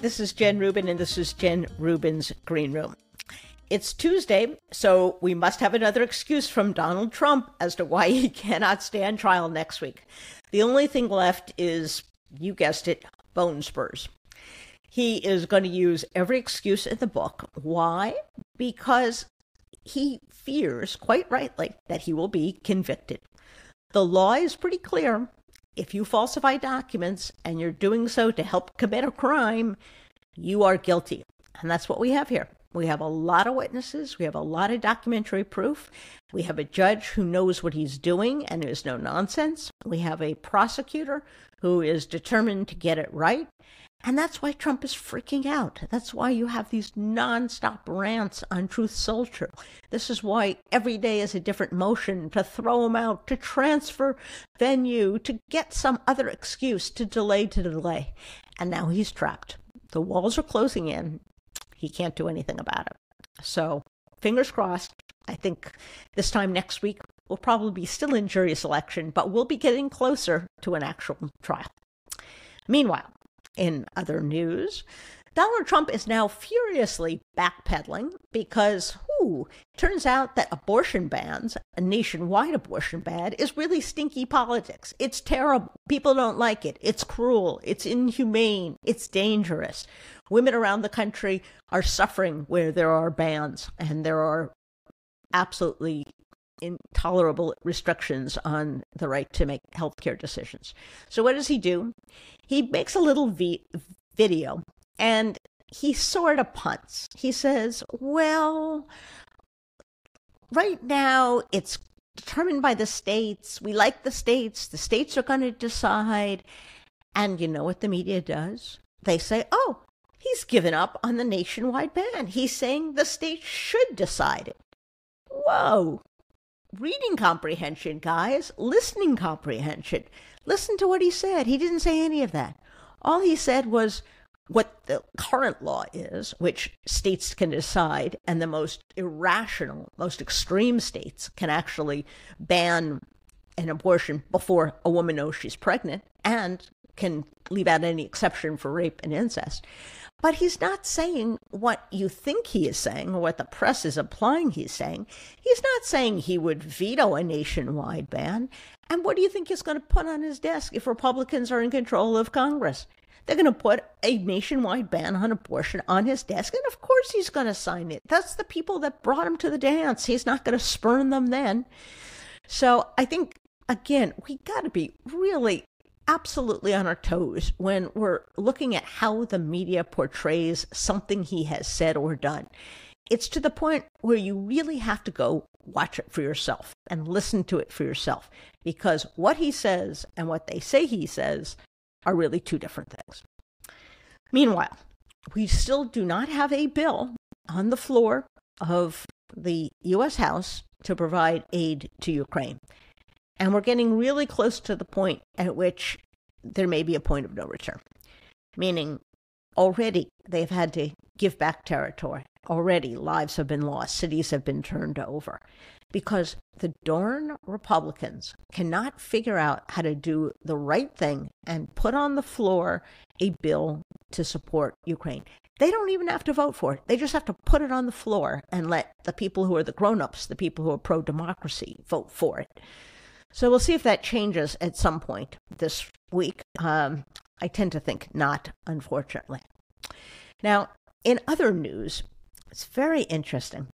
This is Jen Rubin, and this is Jen Rubin's Green Room. It's Tuesday, so we must have another excuse from Donald Trump as to why he cannot stand trial next week. The only thing left is, you guessed it, bone spurs. He is going to use every excuse in the book. Why? Because he fears, quite rightly, that he will be convicted. The law is pretty clear. If you falsify documents and you're doing so to help commit a crime, you are guilty. And that's what we have here. We have a lot of witnesses. We have a lot of documentary proof. We have a judge who knows what he's doing and is no nonsense. We have a prosecutor who is determined to get it right. And that's why Trump is freaking out. That's why you have these nonstop rants on Truth Social. This is why every day is a different motion to throw him out, to transfer venue, to get some other excuse to delay to delay. And now he's trapped. The walls are closing in. He can't do anything about it. So, fingers crossed. I think this time next week we'll probably be still in jury selection, but we'll be getting closer to an actual trial. Meanwhile, in other news, Donald Trump is now furiously backpedaling because, whoo, turns out that abortion bans, a nationwide abortion ban, is really stinky politics. It's terrible. People don't like it. It's cruel. It's inhumane. It's dangerous. Women around the country are suffering where there are bans and there are absolutely intolerable restrictions on the right to make healthcare decisions. So what does he do? He makes a little v- video and he sort of punts. He says, "Well, right now it's determined by the states. We like the states. The states are going to decide." And you know what the media does? They say, "Oh, he's given up on the nationwide ban. He's saying the states should decide it." Whoa, reading comprehension, guys, listening comprehension. Listen to what he said. He didn't say any of that. All he said was what the current law is, which states can decide, and the most irrational, most extreme states can actually ban an abortion before a woman knows she's pregnant and can leave out any exception for rape and incest. But he's not saying what you think he is saying or what the press is implying he's saying. He's not saying he would veto a nationwide ban. And what do you think he's going to put on his desk if Republicans are in control of Congress? They're going to put a nationwide ban on abortion on his desk. And of course he's going to sign it. That's the people that brought him to the dance. He's not going to spurn them then. So I think, again, we got to be really absolutely on our toes when we're looking at how the media portrays something he has said or done. It's to the point where you really have to go watch it for yourself and listen to it for yourself because what he says and what they say he says are really two different things. Meanwhile, we still do not have a bill on the floor of the U.S. House to provide aid to Ukraine. And we're getting really close to the point at which there may be a point of no return, meaning already they've had to give back territory. Already lives have been lost, cities have been turned over because the darn Republicans cannot figure out how to do the right thing and put on the floor a bill to support Ukraine. They don't even have to vote for it. They just have to put it on the floor and let the people who are the grown ups, the people who are pro democracy, vote for it. So we'll see if that changes at some point this week. Um, I tend to think not, unfortunately. Now, in other news, it's very interesting.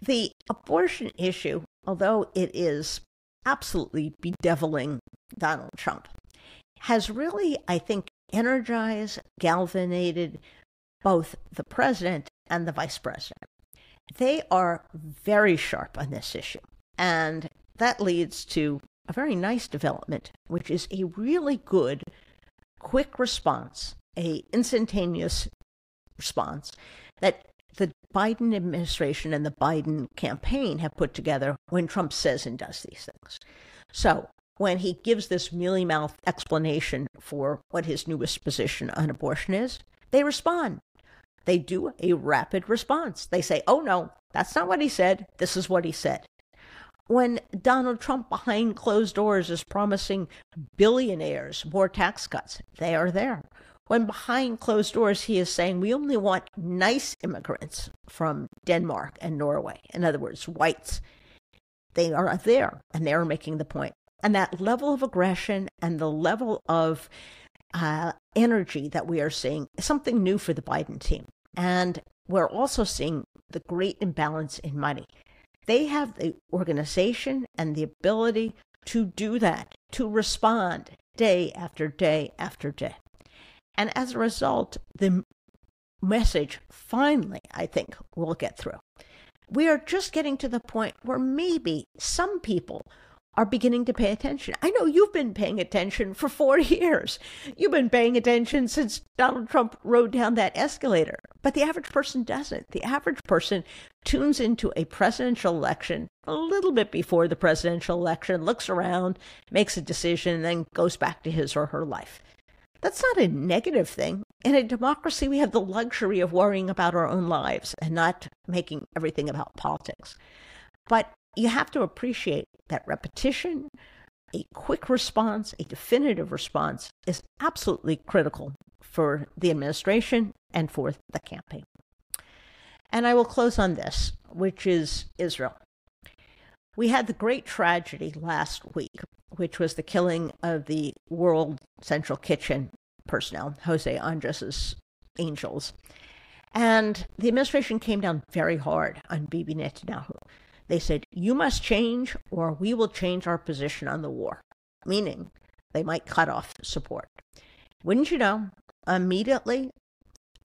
The abortion issue, although it is absolutely bedeviling Donald Trump, has really, I think, energized, galvanized both the president and the vice president. They are very sharp on this issue. And that leads to a very nice development, which is a really good, quick response, a instantaneous response that the Biden administration and the Biden campaign have put together when Trump says and does these things. So when he gives this mealy mouthed explanation for what his newest position on abortion is, they respond. They do a rapid response. They say, oh no, that's not what he said. This is what he said when Donald Trump behind closed doors is promising billionaires more tax cuts, they are there. when behind closed doors he is saying we only want nice immigrants from Denmark and Norway. In other words, whites. They are there and they are making the point. And that level of aggression and the level of uh, energy that we are seeing is something new for the Biden team. And we're also seeing the great imbalance in money. They have the organization and the ability to do that, to respond day after day after day. And as a result, the message finally, I think, will get through. We are just getting to the point where maybe some people are beginning to pay attention. I know you've been paying attention for four years. You've been paying attention since Donald Trump rode down that escalator. But the average person doesn't. The average person tunes into a presidential election a little bit before the presidential election, looks around, makes a decision, and then goes back to his or her life. That's not a negative thing. In a democracy, we have the luxury of worrying about our own lives and not making everything about politics. But you have to appreciate that repetition, a quick response, a definitive response is absolutely critical for the administration and for the campaign. And I will close on this, which is Israel. We had the great tragedy last week, which was the killing of the World Central Kitchen personnel, Jose Andres's angels. And the administration came down very hard on Bibi Netanyahu. They said, You must change, or we will change our position on the war, meaning they might cut off support. Wouldn't you know, immediately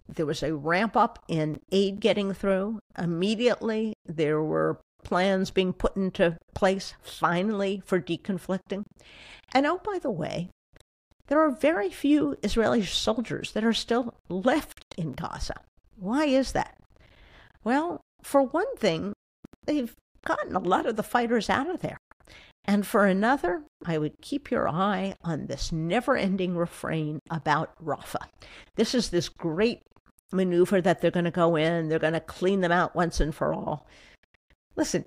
there was a ramp up in aid getting through. Immediately there were plans being put into place finally for deconflicting. And oh, by the way, there are very few Israeli soldiers that are still left in Gaza. Why is that? Well, for one thing, they've gotten a lot of the fighters out of there. And for another, I would keep your eye on this never ending refrain about Rafah. This is this great maneuver that they're going to go in, they're going to clean them out once and for all. Listen,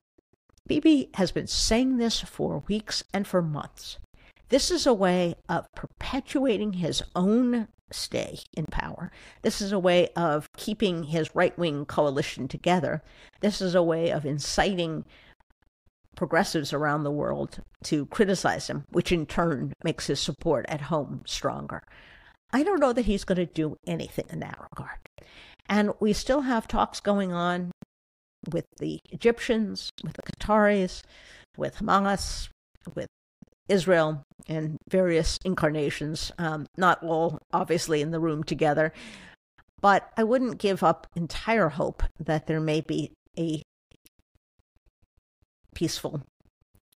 Bibi has been saying this for weeks and for months. This is a way of perpetuating his own stay in power. This is a way of keeping his right wing coalition together. This is a way of inciting progressives around the world to criticize him, which in turn makes his support at home stronger. I don't know that he's going to do anything in that regard. And we still have talks going on with the Egyptians, with the Qataris, with Hamas, with Israel in various incarnations, um, not all obviously in the room together. But I wouldn't give up entire hope that there may be a peaceful,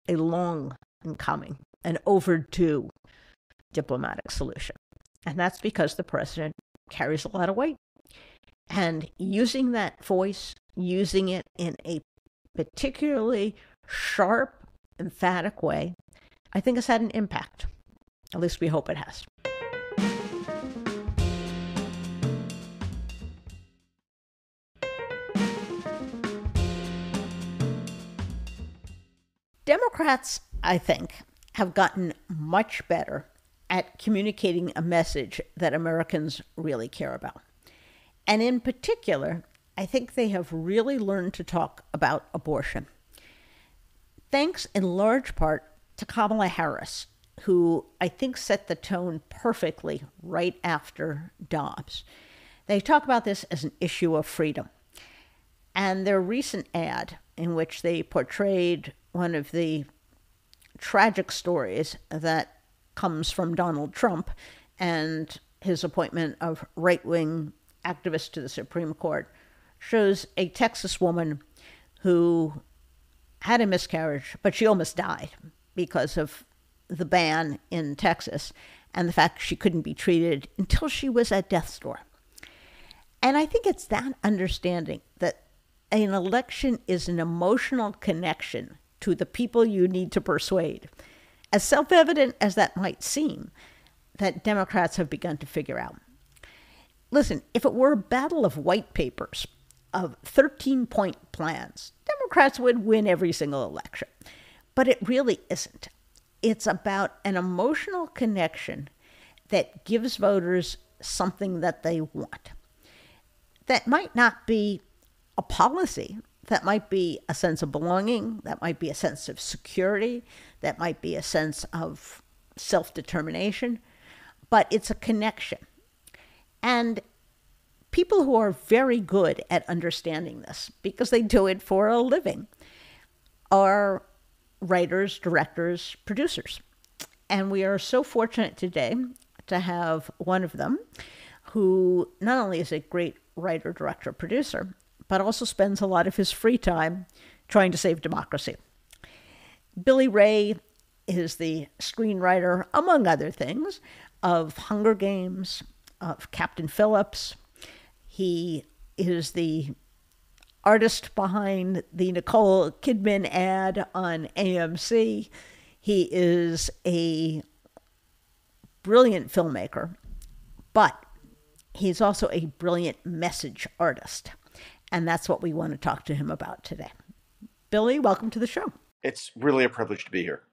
a long and coming, an overdue diplomatic solution. And that's because the president carries a lot of weight. And using that voice, using it in a particularly sharp, emphatic way, I think has had an impact. At least we hope it has. Democrats, I think, have gotten much better at communicating a message that Americans really care about. And in particular, I think they have really learned to talk about abortion. Thanks in large part to Kamala Harris, who I think set the tone perfectly right after Dobbs. They talk about this as an issue of freedom. And their recent ad, in which they portrayed one of the tragic stories that comes from Donald Trump and his appointment of right wing activists to the Supreme Court, shows a Texas woman who had a miscarriage, but she almost died because of the ban in Texas and the fact she couldn't be treated until she was at death's door. And I think it's that understanding that an election is an emotional connection to the people you need to persuade. As self evident as that might seem, that Democrats have begun to figure out. Listen, if it were a battle of white papers, of 13 point plans, Democrats would win every single election. But it really isn't. It's about an emotional connection that gives voters something that they want. That might not be a policy, that might be a sense of belonging, that might be a sense of security, that might be a sense of self determination, but it's a connection. And people who are very good at understanding this, because they do it for a living, are writers, directors, producers. And we are so fortunate today to have one of them who not only is a great writer, director, producer, but also spends a lot of his free time trying to save democracy. Billy Ray is the screenwriter, among other things, of Hunger Games, of Captain Phillips. He is the artist behind the Nicole Kidman ad on AMC. He is a brilliant filmmaker, but he's also a brilliant message artist. And that's what we want to talk to him about today. Billy, welcome to the show. It's really a privilege to be here.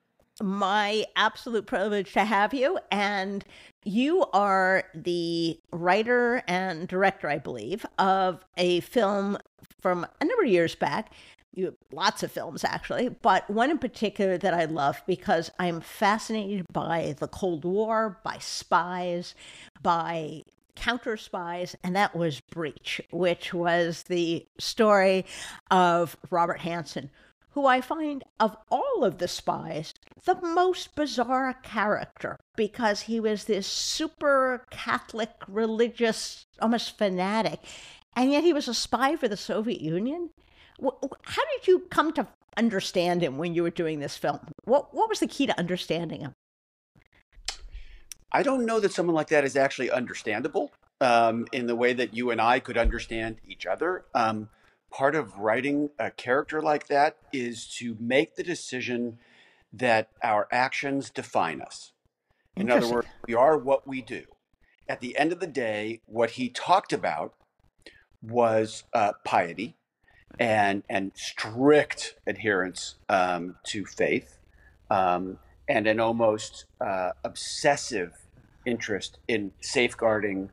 My absolute privilege to have you. And you are the writer and director, I believe, of a film from a number of years back. You have lots of films actually, but one in particular that I love because I'm fascinated by the Cold War, by spies, by counter spies, and that was Breach, which was the story of Robert Hanssen, who I find of all of the spies the most bizarre character because he was this super Catholic, religious, almost fanatic, and yet he was a spy for the Soviet Union. How did you come to understand him when you were doing this film? What what was the key to understanding him? I don't know that someone like that is actually understandable um, in the way that you and I could understand each other. Um, part of writing a character like that is to make the decision that our actions define us. In other words, we are what we do. At the end of the day, what he talked about was uh, piety and and strict adherence um, to faith, um, and an almost uh, obsessive interest in safeguarding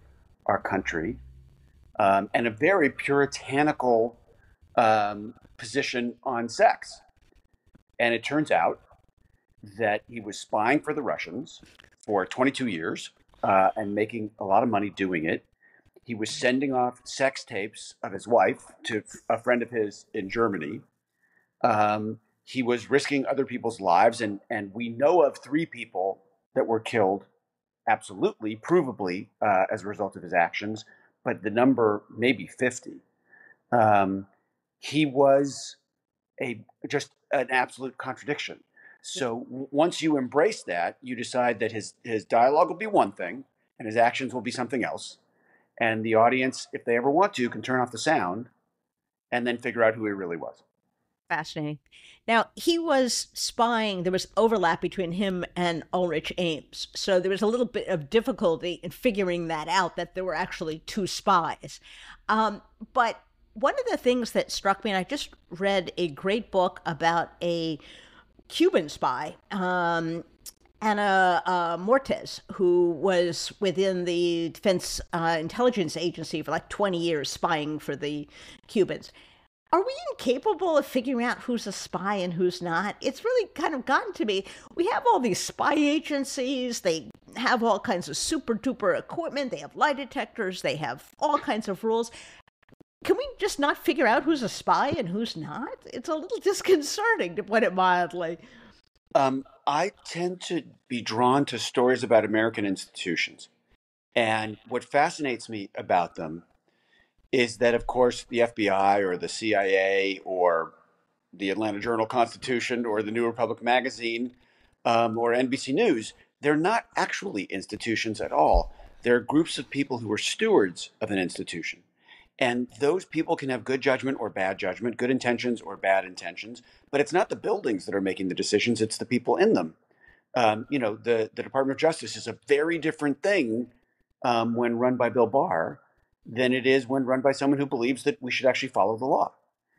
our country, um, and a very puritanical um, position on sex. And it turns out that he was spying for the Russians for 22 years uh, and making a lot of money doing it. He was sending off sex tapes of his wife to a friend of his in Germany. Um, he was risking other people's lives, and, and we know of three people that were killed absolutely, provably, uh, as a result of his actions, but the number may be 50. Um, he was a just an absolute contradiction. So once you embrace that, you decide that his his dialogue will be one thing and his actions will be something else. And the audience, if they ever want to, can turn off the sound and then figure out who he really was fascinating. Now, he was spying, there was overlap between him and Aldrich Ames. So there was a little bit of difficulty in figuring that out, that there were actually two spies. Um, but one of the things that struck me, and I just read a great book about a Cuban spy, um, Ana uh, Montes, who was within the Defense uh, Intelligence Agency for like 20 years spying for the Cubans are we incapable of figuring out who's a spy and who's not? It's really kind of gotten to me. We have all these spy agencies, they have all kinds of super duper equipment, they have lie detectors, they have all kinds of rules. Can we just not figure out who's a spy and who's not? It's a little disconcerting, to put it mildly. Um, I tend to be drawn to stories about American institutions. And what fascinates me about them is that, of course, the FBI or the CIA or the Atlanta Journal Constitution or the New Republic magazine um, or NBC News, they're not actually institutions at all. They're groups of people who are stewards of an institution. And those people can have good judgment or bad judgment, good intentions or bad intentions, but it's not the buildings that are making the decisions, it's the people in them. Um, you know, the, the Department of Justice is a very different thing um, when run by Bill Barr than it is when run by someone who believes that we should actually follow the law.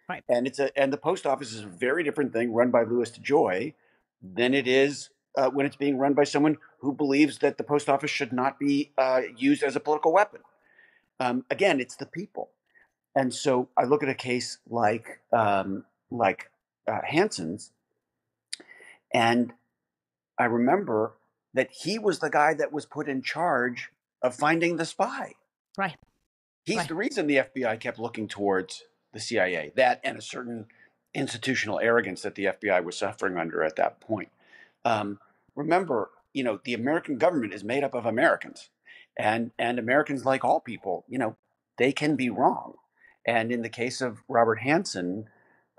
Right. And it's a and the post office is a very different thing run by Louis DeJoy than it is uh, when it's being run by someone who believes that the post office should not be uh, used as a political weapon. Um, again, it's the people. And so I look at a case like um, like uh, Hanssen's, and I remember that he was the guy that was put in charge of finding the spy. Right. He's right. the reason the FBI kept looking towards the CIA. That and a certain institutional arrogance that the FBI was suffering under at that point. Um, remember, you know, the American government is made up of Americans, and and Americans, like all people, you know, they can be wrong. And in the case of Robert Hanssen,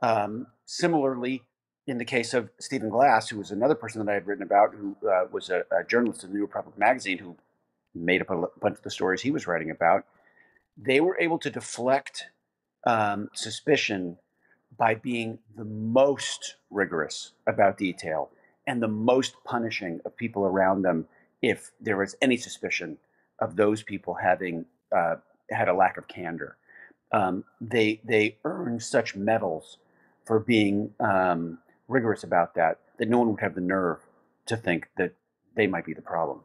um, similarly, in the case of Stephen Glass, who was another person that I had written about, who uh, was a, a, journalist in the New Republic magazine, who made up a bunch of the stories he was writing about, they were able to deflect um, suspicion by being the most rigorous about detail and the most punishing of people around them if there was any suspicion of those people having uh, had a lack of candor. Um, they they earned such medals for being um, rigorous about that that no one would have the nerve to think that they might be the problem.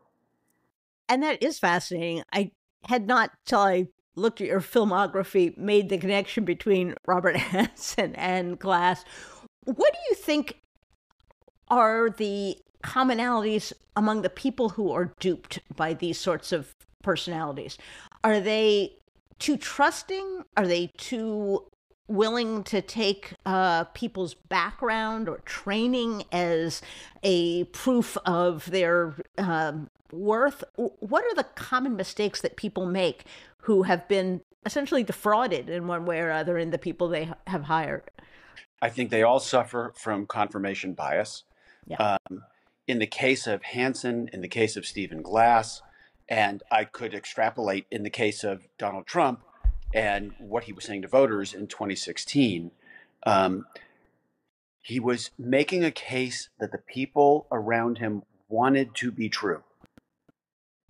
And that is fascinating. I had not till I looked at your filmography made the connection between Robert Hanssen and Glass. What do you think are the commonalities among the people who are duped by these sorts of personalities? Are they too trusting? Are they too willing to take uh, people's background or training as a proof of their um, worth? What are the common mistakes that people make who have been essentially defrauded in one way or other in the people they have hired? I think they all suffer from confirmation bias. Yeah. Um, in the case of Hanssen, in the case of Stephen Glass, and I could extrapolate in the case of Donald Trump and what he was saying to voters in 2016. Um, he was making a case that the people around him wanted to be true.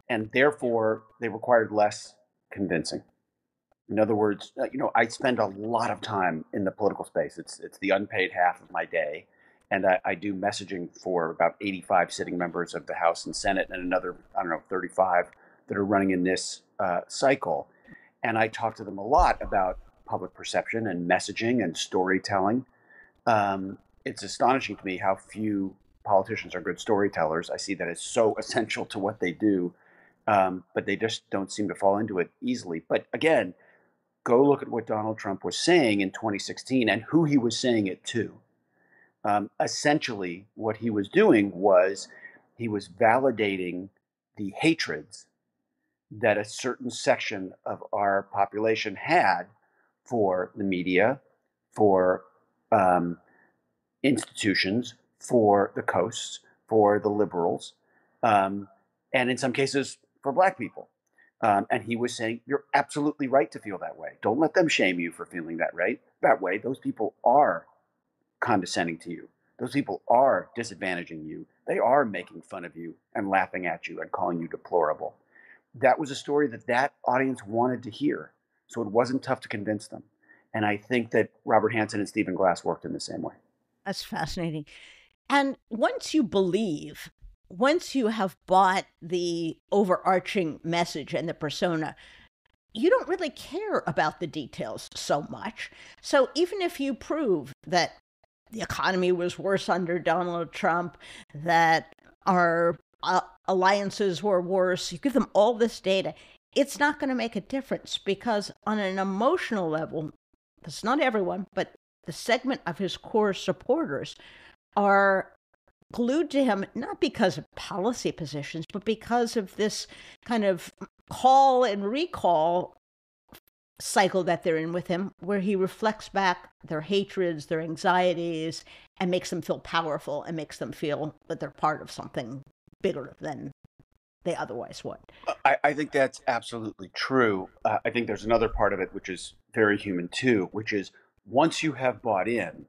And therefore, they required less convincing. In other words, uh, you know, I spend a lot of time in the political space. It's it's the unpaid half of my day, and I, I, do messaging for about 85 sitting members of the House and Senate, and another I don't know 35 that are running in this uh, cycle. And I talk to them a lot about public perception and messaging and storytelling. Um, it's astonishing to me how few politicians are good storytellers. I see that it's so essential to what they do, um, but they just don't seem to fall into it easily. But again, go look at what Donald Trump was saying in 2016 and who he was saying it to. Um, essentially, what he was doing was he was validating the hatreds that a certain section of our population had for the media, for um, institutions, for the coasts, for the liberals, um, and in some cases for black people. Um, and he was saying, You're absolutely right to feel that way. Don't let them shame you for feeling that right. That way, those people are condescending to you. Those people are disadvantaging you. They are making fun of you and laughing at you and calling you deplorable. That was a story that that audience wanted to hear. So it wasn't tough to convince them. And I think that Robert Hanssen and Stephen Glass worked in the same way. That's fascinating. And once you believe once you have bought the overarching message and the persona, you don't really care about the details so much. So even if you prove that the economy was worse under Donald Trump, that our uh, alliances were worse, you give them all this data, it's not going to make a difference because on an emotional level, it's not everyone, but the segment of his core supporters are glued to him, not because of policy positions, but because of this kind of call and recall cycle that they're in with him, where he reflects back their hatreds, their anxieties, and makes them feel powerful and makes them feel that they're part of something bigger than they otherwise would. I, I think that's absolutely true. Uh, I think there's another part of it which is very human too, which is once you have bought in,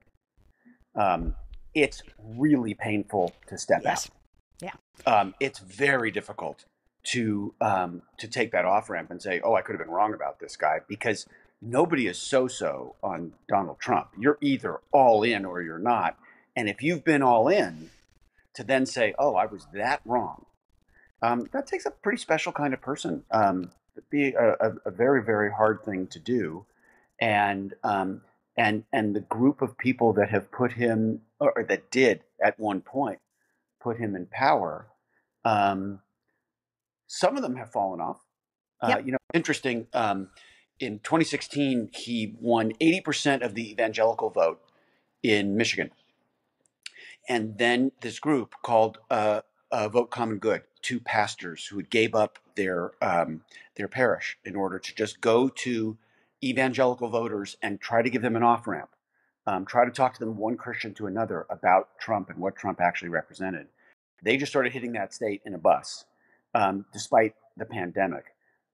um, it's really painful to step yes. out. Yeah. Um, it's very difficult to um, to take that off ramp and say, "Oh, I could have been wrong about this guy," because nobody is so-so on Donald Trump. You're either all in or you're not. And if you've been all in, to then say, "Oh, I was that wrong," Um, that takes a pretty special kind of person. Um, be a, a, a very, very hard thing to do. And um, and and the group of people that have put him or that did at one point put him in power um, some of them have fallen off. Uh, you know interesting um, in 2016 he won 80% of the evangelical vote in michigan. And then this group called uh, uh, vote common good two pastors who gave up their um, their parish in order to just go to evangelical voters and try to give them an off ramp, um, try to talk to them one Christian to another about Trump and what Trump actually represented. They just started hitting that state in a bus, um, despite the pandemic.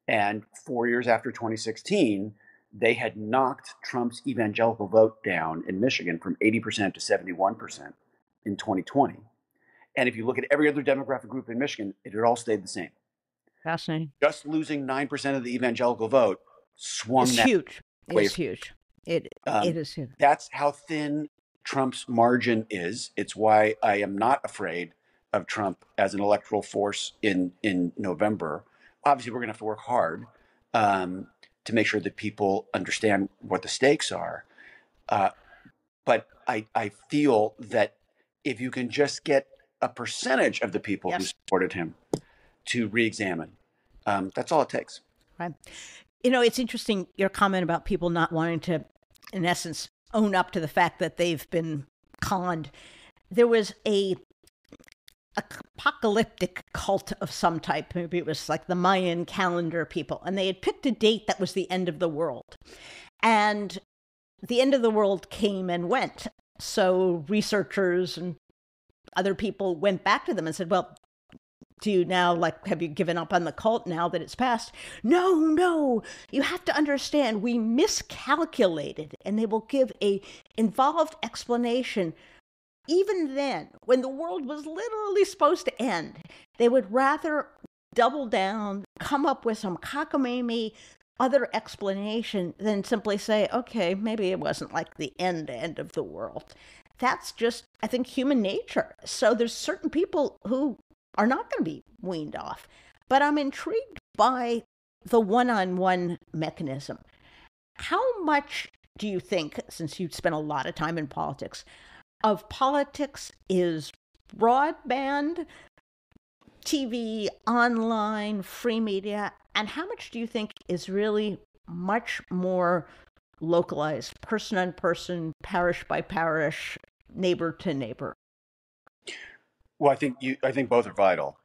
And four years after 2016, they had knocked Trump's evangelical vote down in Michigan from 80% to 71% in 2020. And if you look at every other demographic group in Michigan, it had all stayed the same. Fascinating. Just losing 9% of the evangelical vote swung It's that. huge. way It's huge. It Um, it is huge. That's how thin Trump's margin is. It's why I am not afraid of Trump as an electoral force in, in November. Obviously, we're going to have to work hard um, to make sure that people understand what the stakes are. Uh, but I, I feel that if you can just get a percentage of the people who supported him to re examine, um, that's all it takes. Right. You know, it's interesting your comment about people not wanting to, in essence, own up to the fact that they've been conned. There was a apocalyptic cult of some type. Maybe it was like the Mayan calendar people, and they had picked a date that was the end of the world. And the end of the world came and went. So researchers and other people went back to them and said, Well, do you now like have you given up on the cult now that it's passed? No, no. You have to understand we miscalculated and they will give a involved explanation even then, when the world was literally supposed to end, they would rather double down, come up with some cockamamie other explanation than simply say, okay, maybe it wasn't like the end end of the world. That's just, I think, human nature. So there's certain people who are not going to be weaned off. But I'm intrigued by the one on one mechanism. How much do you think, since you spent a lot of time in politics, of politics is broadband, TV, online, free media, and how much do you think is really much more localized, person on person, parish by parish, neighbor to neighbor? Well, I think you. I think both are vital.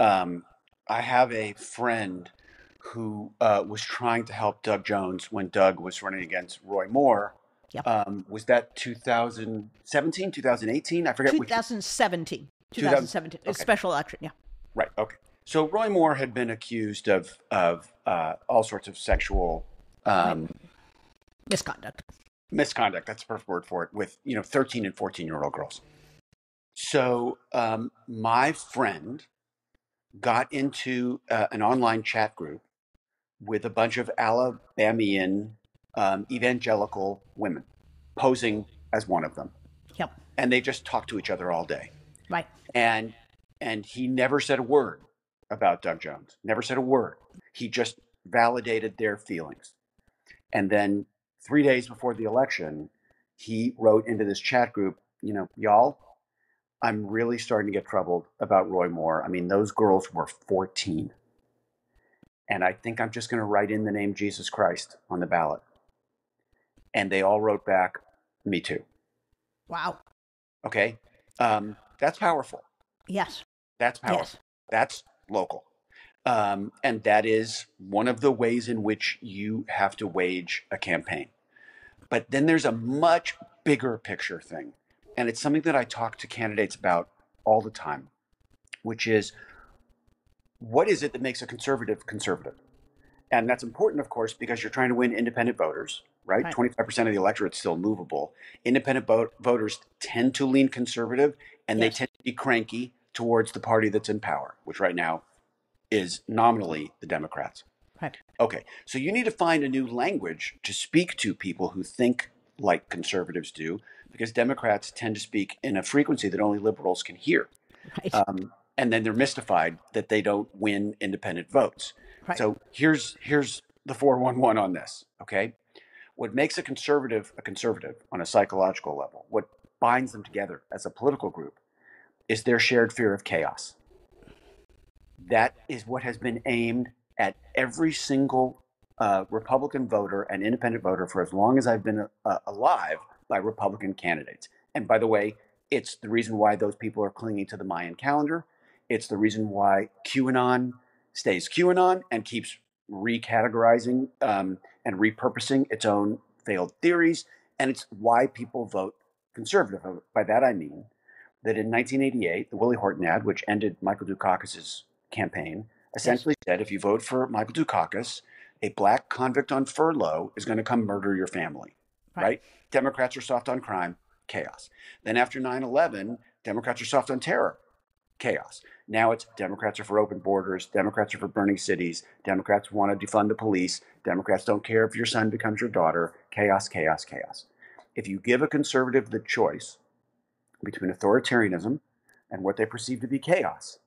Um, I have a friend who uh, was trying to help Doug Jones when Doug was running against Roy Moore. Yep. Um, was that 2017, 2018? I forget which. 2017. 2000 2017. It's okay. special election, yeah. Right. Okay. So Roy Moore had been accused of of uh, all sorts of sexual um, Misconduct. misconduct. That's the perfect word for it. With you know, 13 and 14 year old girls. So um, my friend got into uh, an online chat group with a bunch of Alabamian um, evangelical women, posing as one of them, Yep. and they just talked to each other all day. Right. And and he never said a word about Doug Jones. Never said a word. He just validated their feelings. And then three days before the election, he wrote into this chat group, you know, y'all, I'm really starting to get troubled about Roy Moore. I mean, those girls were 14. And I think I'm just going to write in the name Jesus Christ on the ballot. And they all wrote back, me too. Wow. Okay. Um, that's powerful. Yes. That's powerful. Yes. That's local. Um, and that is one of the ways in which you have to wage a campaign. But then there's a much bigger picture thing. And it's something that I talk to candidates about all the time, which is what is it that makes a conservative conservative? And that's important, of course, because you're trying to win independent voters, right? Right. 25% of the electorate's still movable. Independent vote- voters tend to lean conservative and they tend to be cranky towards the party that's in power, which right now is nominally the Democrats. Right. Okay, so you need to find a new language to speak to people who think like conservatives do, because Democrats tend to speak in a frequency that only liberals can hear. Right. Um, and then they're mystified that they don't win independent votes. Right. So here's here's the 411 on this, okay? What makes a conservative a conservative on a psychological level, what binds them together as a political group is their shared fear of chaos. That is what has been aimed at every single uh, Republican voter and independent voter for as long as I've been uh, alive by Republican candidates. And by the way, it's the reason why those people are clinging to the Mayan calendar. It's the reason why QAnon stays QAnon and keeps recategorizing um, and repurposing its own failed theories. And it's why people vote conservative. By that I mean that in 1988, the Willie Horton ad, which ended Michael Dukakis's campaign, essentially yes. said if you vote for Michael Dukakis, a black convict on furlough is going to come murder your family. Right. right? Democrats are soft on crime, chaos. Then after 9 11, Democrats are soft on terror, chaos. Now it's Democrats are for open borders, Democrats are for burning cities, Democrats want to defund the police, Democrats don't care if your son becomes your daughter, chaos, chaos, chaos. If you give a conservative the choice between authoritarianism and what they perceive to be chaos,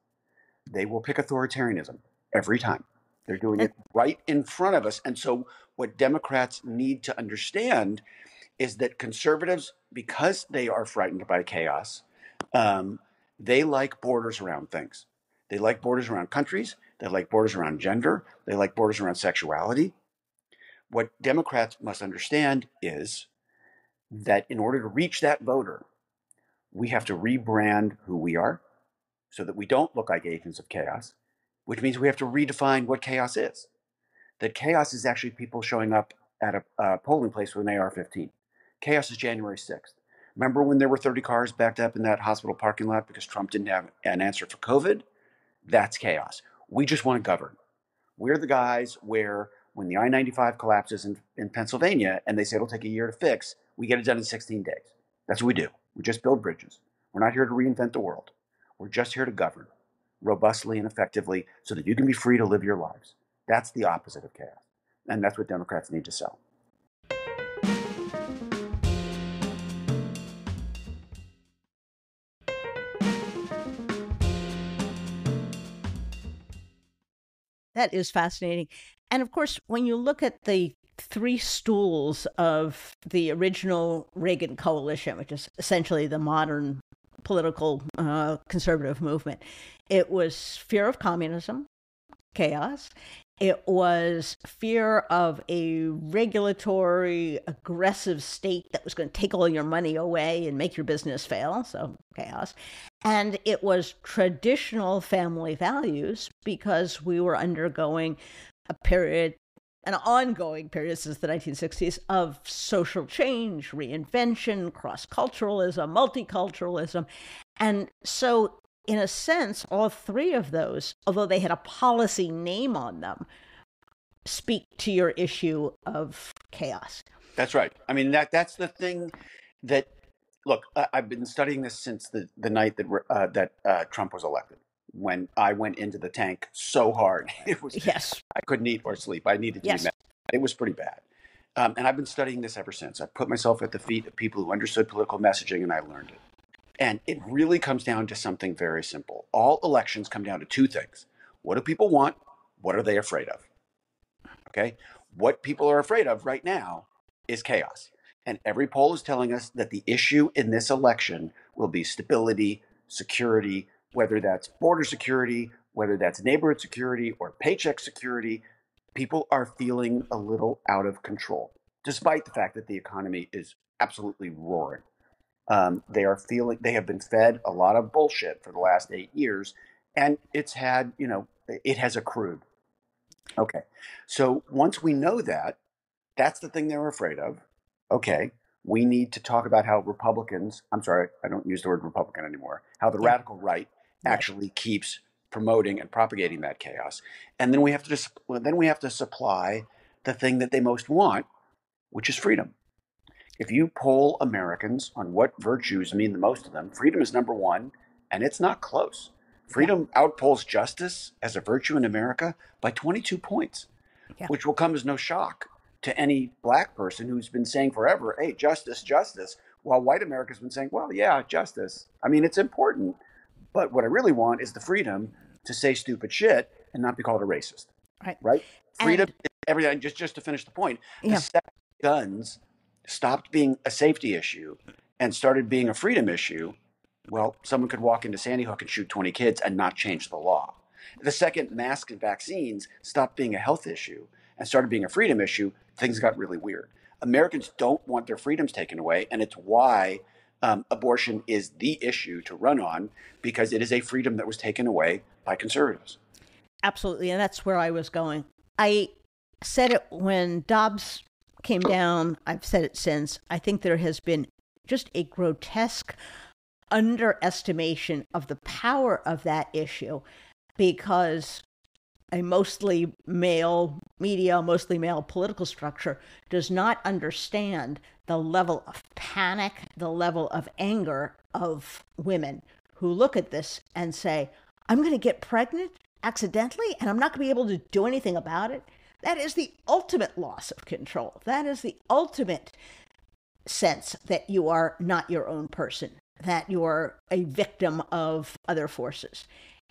they will pick authoritarianism every time. They're doing it right in front of us. And so, what Democrats need to understand is that conservatives, because they are frightened by chaos, um, they like borders around things. They like borders around countries. They like borders around gender. They like borders around sexuality. What Democrats must understand is that in order to reach that voter, we have to rebrand who we are so that we don't look like agents of chaos, which means we have to redefine what chaos is. That chaos is actually people showing up at a, a polling place with an AR 15. Chaos is January 6th. Remember when there were 30 cars backed up in that hospital parking lot because Trump didn't have an answer for COVID? That's chaos. We just want to govern. We're the guys where when the I 95 collapses in, in Pennsylvania and they say it'll take a year to fix, we get it done in 16 days. That's what we do. We just build bridges. We're not here to reinvent the world. We're just here to govern robustly and effectively so that you can be free to live your lives. That's the opposite of chaos. And that's what Democrats need to sell. That is fascinating. And of course, when you look at the three stools of the original Reagan coalition, which is essentially the modern political uh, conservative movement. It was fear of communism, chaos. It was fear of a regulatory, aggressive state that was going to take all your money away and make your business fail. So, chaos. And it was traditional family values because we were undergoing a period an ongoing period since the 1960s of social change, reinvention, cross culturalism, multiculturalism. And so, in a sense, all three of those, although they had a policy name on them, speak to your issue of chaos. That's right. I mean, that that's the thing that look. I've been studying this since the, the night that uh, that uh, Trump was elected when I went into the tank so hard. It was yes. I couldn't eat or sleep. I needed to yes. be med- It was pretty bad. Um, and I've been studying this ever since. I put myself at the feet of people who understood political messaging and I learned it. And it really comes down to something very simple. All elections come down to two things. What do people want? What are they afraid of? Okay? What people are afraid of right now is chaos. And every poll is telling us that the issue in this election will be stability, security, whether that's border security, whether that's neighborhood security or paycheck security, people are feeling a little out of control, despite the fact that the economy is absolutely roaring. Um, they are feeling they have been fed a lot of bullshit for the last eight years, and it's had you know it has accrued. Okay, so once we know that, that's the thing they're afraid of. Okay, we need to talk about how Republicans, I'm sorry, I don't use the word Republican anymore, how the yeah. radical right actually keeps promoting and propagating that chaos. And then we have to just, then we have to supply the thing that they most want, which is freedom. If you poll Americans on what virtues mean the most to them, freedom is number one, and it's not close. Freedom yeah. outpolls justice as a virtue in America by 22 points, yeah. which will come as no shock to any black person who's been saying forever, hey, justice, justice, while white America's been saying, well, yeah, justice. I mean, it's important, But what I really want is the freedom to say stupid shit and not be called a racist. Right. Right? Freedom And- everything. Just just to finish the point, the Yeah. second guns stopped being a safety issue and started being a freedom issue, well, someone could walk into Sandy Hook and shoot 20 kids and not change the law. The second masks and vaccines stopped being a health issue and started being a freedom issue, things got really weird. Americans don't want their freedoms taken away, and it's why um, abortion is the issue to run on because it is a freedom that was taken away by conservatives. Absolutely. And that's where I was going. I said it when Dobbs came down. I've said it since. I think there has been just a grotesque underestimation of the power of that issue because a mostly male media, mostly male political structure does not understand the level of panic, the level of anger of women who look at this and say, I'm going to get pregnant accidentally and I'm not going to be able to do anything about it. That is the ultimate loss of control. That is the ultimate sense that you are not your own person, that you are a victim of other forces.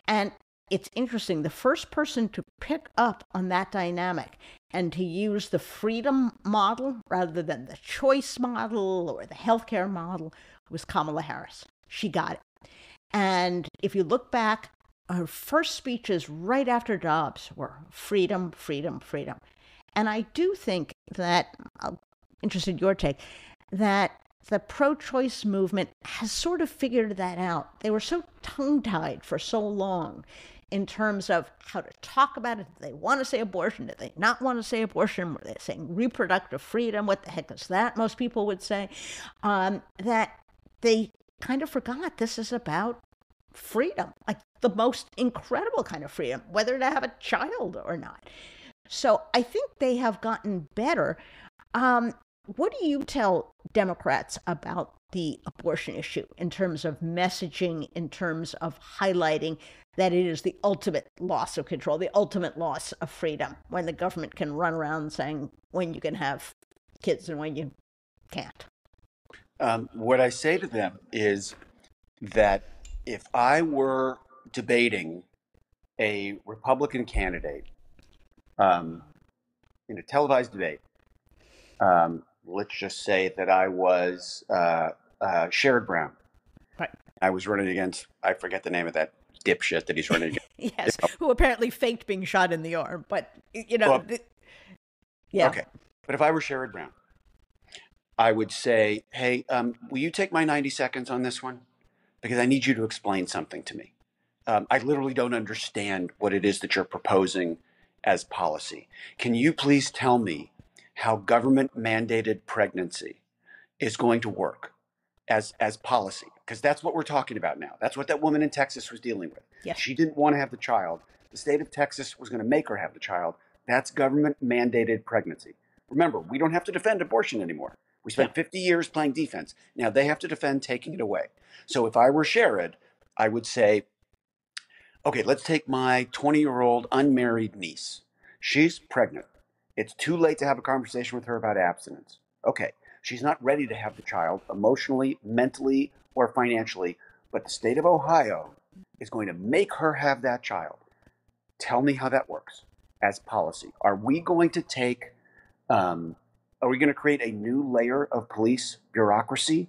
And it's interesting, the first person to pick up on that dynamic and to use the freedom model rather than the choice model or the healthcare model was Kamala Harris. She got it. And if you look back, her first speeches right after Dobbs were freedom, freedom, freedom. And I do think that, I'm interested in your take, that the pro choice movement has sort of figured that out. They were so tongue tied for so long in terms of how to talk about it. Did they want to say abortion? Did they not want to say abortion? Were they saying reproductive freedom? What the heck is that? Most people would say um, that they kind of forgot this is about freedom, like the most incredible kind of freedom, whether to have a child or not. So I think they have gotten better. Um, what do you tell Democrats about the abortion issue in terms of messaging, in terms of highlighting that it is the ultimate loss of control, the ultimate loss of freedom when the government can run around saying when you can have kids and when you can't? Um, what I say to them is that if I were debating a Republican candidate um, in a televised debate, um, let's just say that I was uh, uh, Sherrod Brown. Right. I was running against, I forget the name of that dipshit that he's running against. Yes, who apparently faked being shot in the arm, but you know, Well, yeah, Okay. But if I were Sherrod Brown, I would say, hey, um, will you take my 90 seconds on this one? Because I need you to explain something to me. Um, I literally don't understand what it is that you're proposing as policy. Can you please tell me how government mandated pregnancy is going to work as, as policy? Because that's what we're talking about now. That's what that woman in Texas was dealing with. Yes. She didn't want to have the child. The state of Texas was going to make her have the child. That's government mandated pregnancy. Remember, we don't have to defend abortion anymore. We spent 50 years playing defense. Now they have to defend taking it away. So if I were Sherrod, I would say, okay, let's take my 20 year old unmarried niece. She's pregnant. It's too late to have a conversation with her about abstinence. Okay, she's not ready to have the child emotionally, mentally, or financially, but the state of Ohio is going to make her have that child. Tell me how that works as policy. Are we going to take, um, are we going to create a new layer of police bureaucracy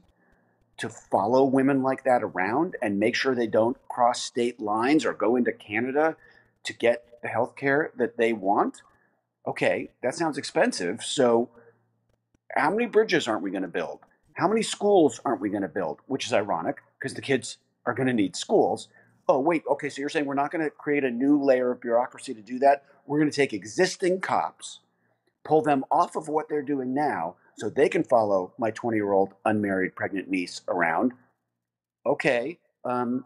to follow women like that around and make sure they don't cross state lines or go into Canada to get the health care that they want? Okay, that sounds expensive. So, how many bridges aren't we going to build? How many schools aren't we going to build? Which is ironic because the kids are going to need schools. Oh, wait, okay, so you're saying we're not going to create a new layer of bureaucracy to do that? We're going to take existing cops, pull them off of what they're doing now so they can follow my 20 year old unmarried pregnant niece around. Okay, um,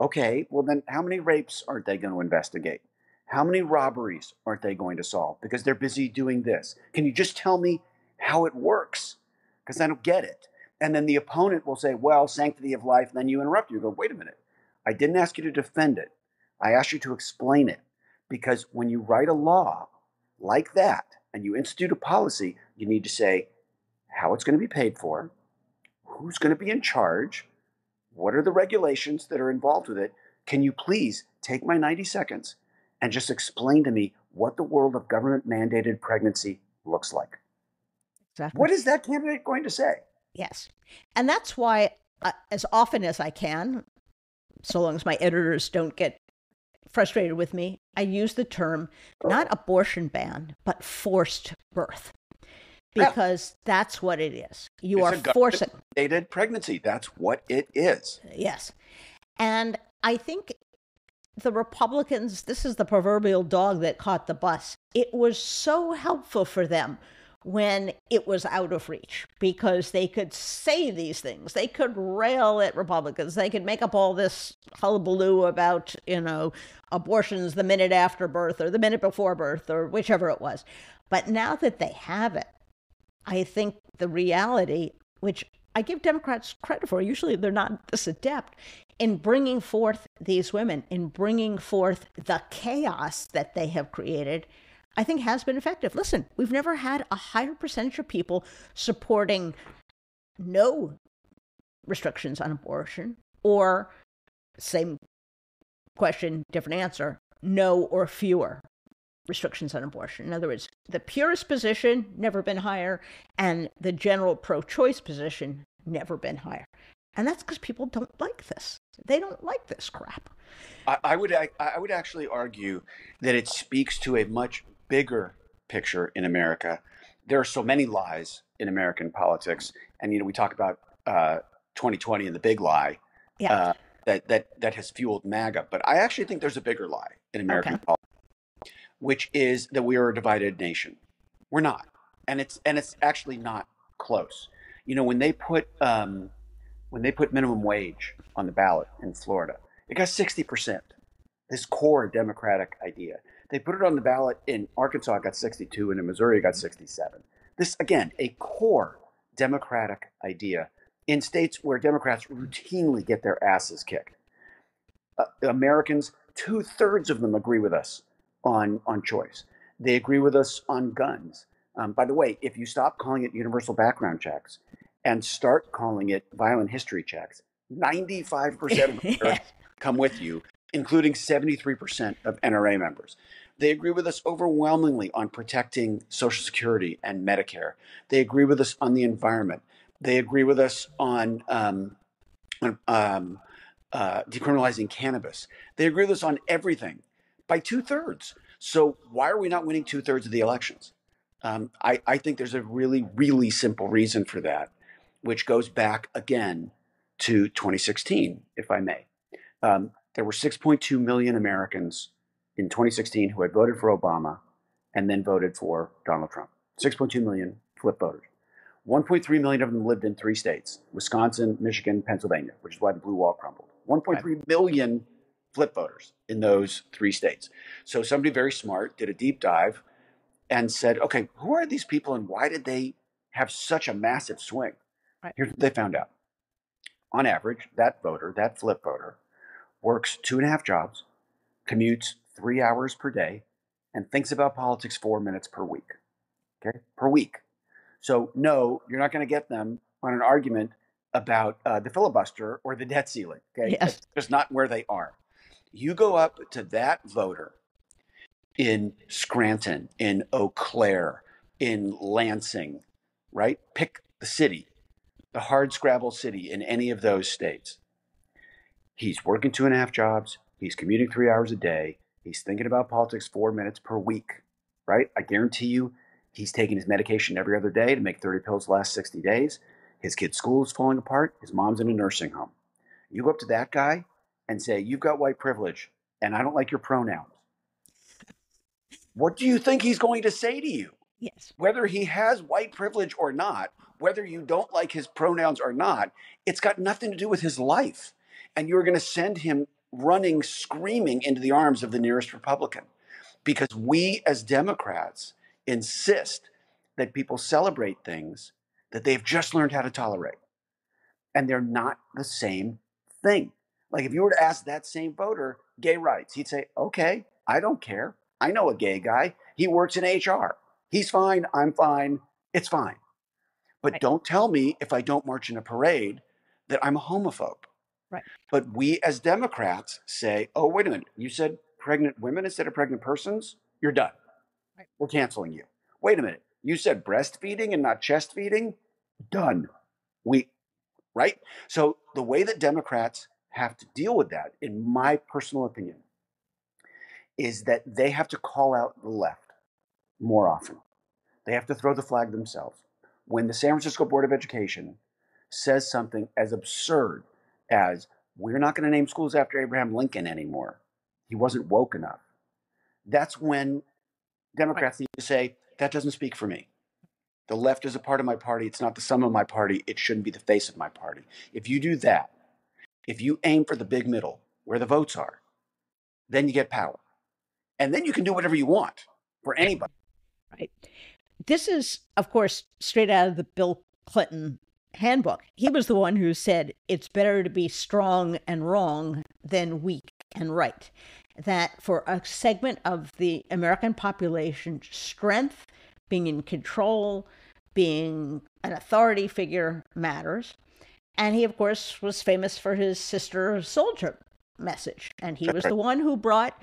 okay, well, then how many rapes aren't they going to investigate? How many robberies aren't they going to solve because they're busy doing this? Can you just tell me how it works? Because I don't get it. And then the opponent will say, well, sanctity of life. And then you interrupt. You go, wait a minute. I didn't ask you to defend it. I asked you to explain it. Because when you write a law like that and you institute a policy, you need to say how it's going to be paid for, who's going to be in charge, What are the regulations that are involved with it? Can you please take my 90 seconds and just explain to me what the world of government mandated pregnancy looks like? Exactly. What is that candidate going to say? Yes. And that's why, uh, as often as I can, so long as my editors don't get frustrated with me, I use the term not abortion ban, but forced birth. Because yeah. that's what it is. You it's are forcing Dated pregnancy. That's what it is. Yes. And I think the Republicans, this is the proverbial dog that caught the bus. It was so helpful for them when it was out of reach because they could say these things. They could rail at Republicans. They could make up all this hullabaloo about, you know, abortions the minute after birth or the minute before birth or whichever it was. But now that they have it, I think the reality, which I give Democrats credit for, usually they're not this adept, in bringing forth these women, in bringing forth the chaos that they have created I think has been effective. Listen, we've never had a higher percentage of people supporting no restrictions on abortion or same question, different answer, no or fewer restrictions on abortion. In other words, the purist position never been higher and the general pro-choice position never been higher. And that's because people don't like this. They don't like this crap. I, I would I, I would actually argue that it speaks to a much bigger picture in America, there are so many lies in American politics, and you know we talk about uh, 2020 and the big lie yeah. uh, that that that has fueled MAGA. But I actually think there's a bigger lie in American okay. politics, which is that we are a divided nation. We're not, and it's and it's actually not close. You know when they put um, when they put minimum wage on the ballot in Florida, it got 60 percent. This core Democratic idea. They put it on the ballot in Arkansas, got 62, and in Missouri, got 67. This, again, a core Democratic idea in states where Democrats routinely get their asses kicked. Uh, Americans, two thirds of them agree with us on, on choice. They agree with us on guns. Um, by the way, if you stop calling it universal background checks and start calling it violent history checks, 95% of Americans come with you, including 73% of NRA members. They agree with us overwhelmingly on protecting Social Security and Medicare. They agree with us on the environment. They agree with us on, um, um, uh, decriminalizing cannabis. They agree with us on everything by two thirds. So why are we not winning two thirds of the elections? Um, I, I think there's a really, really simple reason for that, which goes back again to 2016, if I may. Um, there were 6.2 million Americans in 2016 who had voted for Obama and then voted for Donald Trump. 6.2 million flip voters. 1.3 million of them lived in three states Wisconsin, Michigan, Pennsylvania, which is why the blue wall crumbled. 1.3 million flip voters in those three states. So somebody very smart did a deep dive and said, okay, who are these people and why did they have such a massive swing? Right. Here's what they found out. On average, that voter, that flip voter, works two and a half jobs, commutes three hours per day, and thinks about politics four minutes per week. Okay, per week. So, no, you're not going to get them on an argument about uh, the filibuster or the debt ceiling. Okay, yes. That's just not where they are. You go up to that voter in Scranton, in Eau Claire, in Lansing, right? Pick the city, the hard scrabble city in any of those states. He's working two and a half jobs. He's commuting three hours a day. He's thinking about politics four minutes per week, right? I guarantee you he's taking his medication every other day to make 30 pills last 60 days. His kid's school is falling apart. His mom's in a nursing home. You go up to that guy and say, You've got white privilege and I don't like your pronouns. What do you think he's going to say to you? Yes. Whether he has white privilege or not, whether you don't like his pronouns or not, it's got nothing to do with his life. And you're going to send him running screaming into the arms of the nearest Republican because we as Democrats insist that people celebrate things that they've just learned how to tolerate. And they're not the same thing. Like if you were to ask that same voter gay rights, he'd say, okay, I don't care. I know a gay guy. He works in HR. He's fine. I'm fine. It's fine. But right. don't tell me if I don't march in a parade that I'm a homophobe Right. But we as Democrats say, oh, wait a minute, you said pregnant women instead of pregnant persons? You're done. Right. We're canceling you. Wait a minute, you said breastfeeding and not chest feeding? Done. We, right? So the way that Democrats have to deal with that, in my personal opinion, is that they have to call out the left more often. They have to throw the flag themselves. When the San Francisco Board of Education says something as absurd as, we're not going to name schools after Abraham Lincoln anymore, he wasn't woke enough, that's when Democrats need to say, that doesn't speak for me. The left is a part of my party. It's not the sum of my party. It shouldn't be the face of my party. If you do that, if you aim for the big middle where the votes are, then you get power. And then you can do whatever you want for anybody. Right. This is, of course, straight out of the Bill Clinton handbook. He was the one who said it's better to be strong and wrong than weak and right. That for a segment of the American population, strength, being in control, being an authority figure matters. And he, of course, was famous for his Sister Souljah message. And he was the one who brought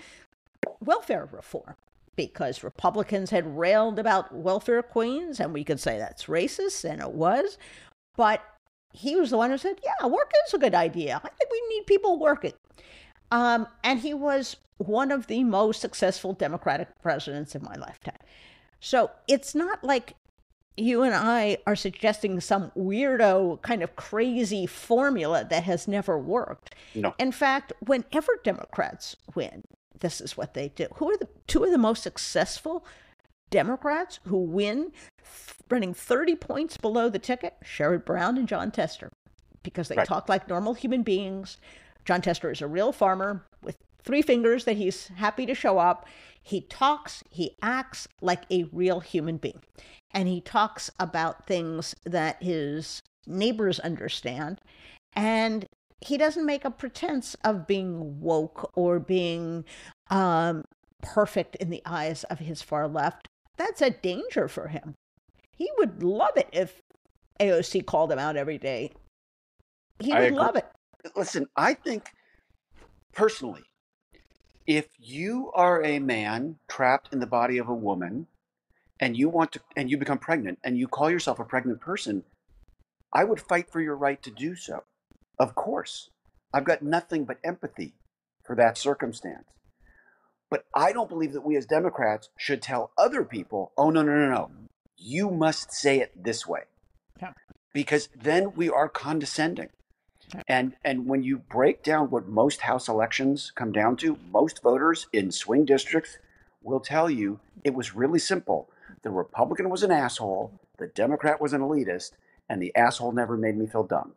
welfare reform because Republicans had railed about welfare queens, and we could say that's racist, and it was. But he was the one who said, Yeah, work is a good idea. I think we need people working. Um, and he was one of the most successful Democratic presidents in my lifetime. So it's not like you and I are suggesting some weirdo kind of crazy formula that has never worked. No. In fact, whenever Democrats win, this is what they do. Who are the two of the most successful Democrats who win running 30 points below the ticket? Sherrod Brown and Jon Tester, because they Right. talk like normal human beings. Jon Tester is a real farmer with three fingers that he's happy to show up. He talks, he acts like a real human being. And he talks about things that his neighbors understand. And he doesn't make a pretense of being woke or being um, perfect in the eyes of his far left. That's a danger for him. He would love it if AOC called him out every day. He I would agree. love it. Listen, I think personally, if you are a man trapped in the body of a woman and you want to and you become pregnant and you call yourself a pregnant person, I would fight for your right to do so. Of course. I've got nothing but empathy for that circumstance. But I don't believe that we as Democrats should tell other people, oh, no, no, no, no. You must say it this way. Yeah. Because then we are condescending. And and when you break down what most House elections come down to, most voters in swing districts will tell you it was really simple. The Republican was an asshole, the Democrat was an elitist, and the asshole never made me feel dumb.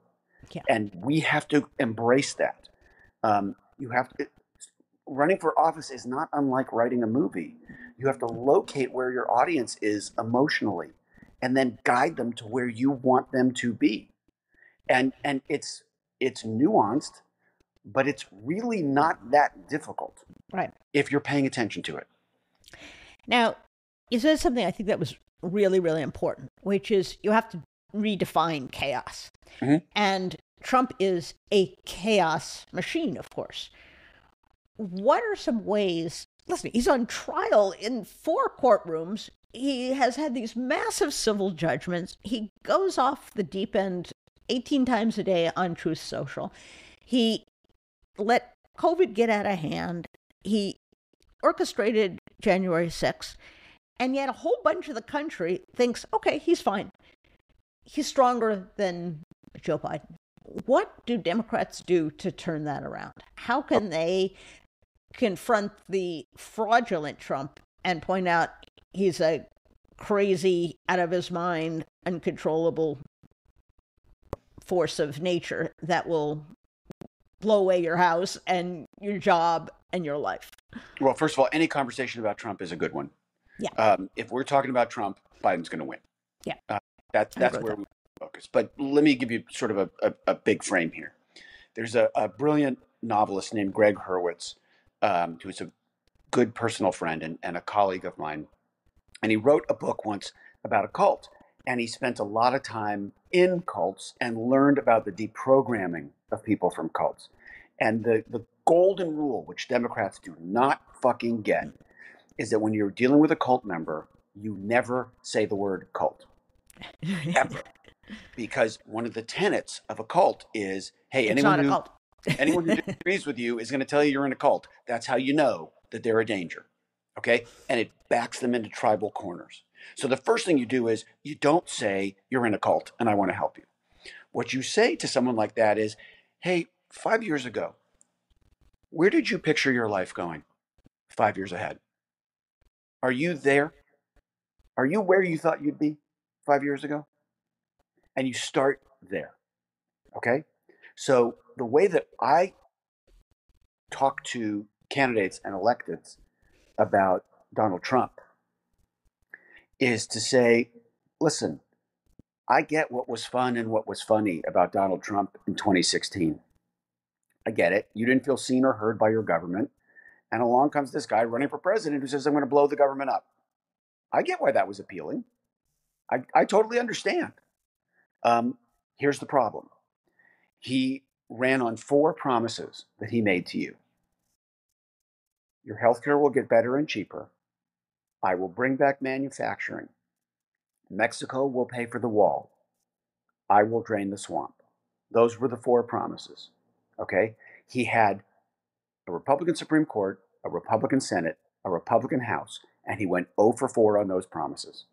Yeah. And we have to embrace that. Um, you have to. Running for office is not unlike writing a movie. You have to locate where your audience is emotionally, and then guide them to where you want them to be. And and it's it's nuanced, but it's really not that difficult Right. if you're paying attention to it. Now, you said something I think that was really, really important, which is you have to redefine chaos. Mhm. And Trump is a chaos machine, of course. What are some ways? Listen, he's on trial in four courtrooms. He has had these massive civil judgments. He goes off the deep end 18 times a day on Truth Social. He let COVID get out of hand. He orchestrated January 6th. And yet a whole bunch of the country thinks, okay, he's fine. He's stronger than Joe Biden. What do Democrats do to turn that around? How can oh. they confront the fraudulent Trump and point out he's a crazy, out of his mind, uncontrollable force of nature that will blow away your house and your job and your life? Well, first of all, any conversation about Trump is a good one. Yeah. Um, if we're talking about Trump, Biden's going to win. Yeah. Uh, that, that's where we focus. But let me give you sort of a, a, a big frame here. There's a, a brilliant novelist named Gregg Hurwitz, um, who's a good personal friend and, and a colleague of mine. And he wrote a book once about a cult. And he spent a lot of time in cults and learned about the deprogramming of people from cults. And the, the golden rule, which Democrats do not fucking get, is that when you're dealing with a cult member, you never say the word cult. Ever. because one of the tenets of a cult is hey, It's anyone not a who cult. Anyone who disagrees with you is going to tell you you're in a cult. That's how you know that they're a danger. Okay? And it backs them into tribal corners. So the first thing you do is you don't say you're in a cult and I want to help you. What you say to someone like that is, hey, five years ago, where did you picture your life going five years ahead? Are you there? Are you where you thought you'd be five years ago? And you start there. Okay? So the way that I talk to candidates and electeds about Donald Trump is to say, listen, I get what was fun and what was funny about Donald Trump in 2016. I get it. You didn't feel seen or heard by your government. And along comes this guy running for president who says, I'm going to blow the government up. I get why that was appealing. I, I totally understand. Um, here's the problem he ran on four promises that he made to you your healthcare will get better and cheaper. I will bring back manufacturing. Mexico will pay for the wall. I will drain the swamp. Those were the four promises. Okay? He had a Republican Supreme Court, a Republican Senate, a Republican House, and he went 0 for 4 on those promises.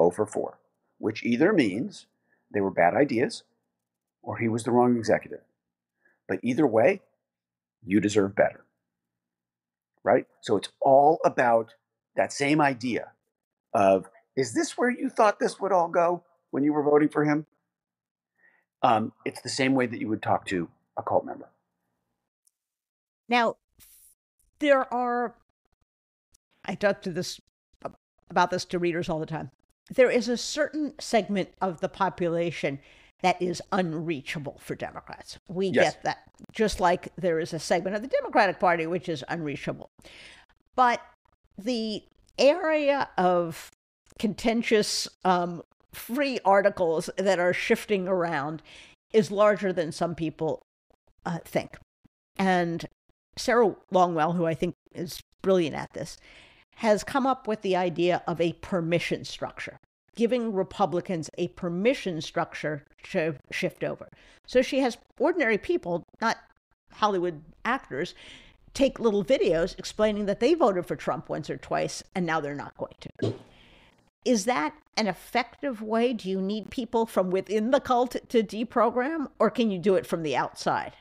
0 for 4, which either means they were bad ideas or he was the wrong executive. But either way, you deserve better. Right? So it's all about that same idea of is this where you thought this would all go when you were voting for him? Um, it's the same way that you would talk to a cult member. Now, there are, I talk to this about this to readers all the time. There is a certain segment of the population that is unreachable for Democrats. We Yes. get that, just like there is a segment of the Democratic Party which is unreachable. But the area of contentious um, free radicals that are shifting around is larger than some people uh, think. And Sarah Longwell, who I think is brilliant at this, has come up with the idea of a permission structure, giving Republicans a permission structure to shift over. So she has ordinary people, not Hollywood actors, take little videos explaining that they voted for Trump once or twice and now they're not going to. Is that an effective way? Do you need people from within the cult to deprogram, or can you do it from the outside?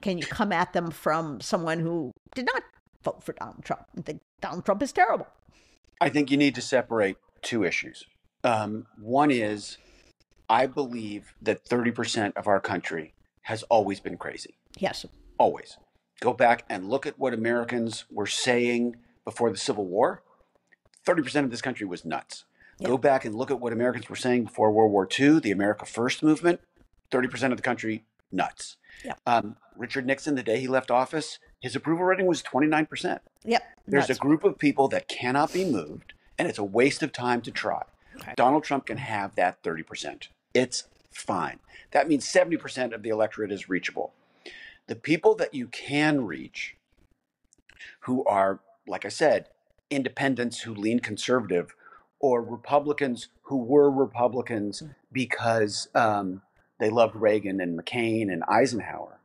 Can you come at them from someone who did not vote for Donald Trump and think Donald Trump is terrible? I think you need to separate two issues. Um, one is I believe that 30% of our country has always been crazy. Yes. Always. Go back and look at what Americans were saying before the Civil War. 30% of this country was nuts. Yeah. Go back and look at what Americans were saying before World War II, the America First movement. 30% of the country, nuts. Yeah. Um, Richard Nixon, the day he left office, his approval rating was 29%. Yep. There's nuts. a group of people that cannot be moved, and it's a waste of time to try. Okay. Donald Trump can have that 30%. It's fine. That means 70% of the electorate is reachable. The people that you can reach, who are, like I said, independents who lean conservative, or Republicans who were Republicans because um, they loved Reagan and McCain and Eisenhower,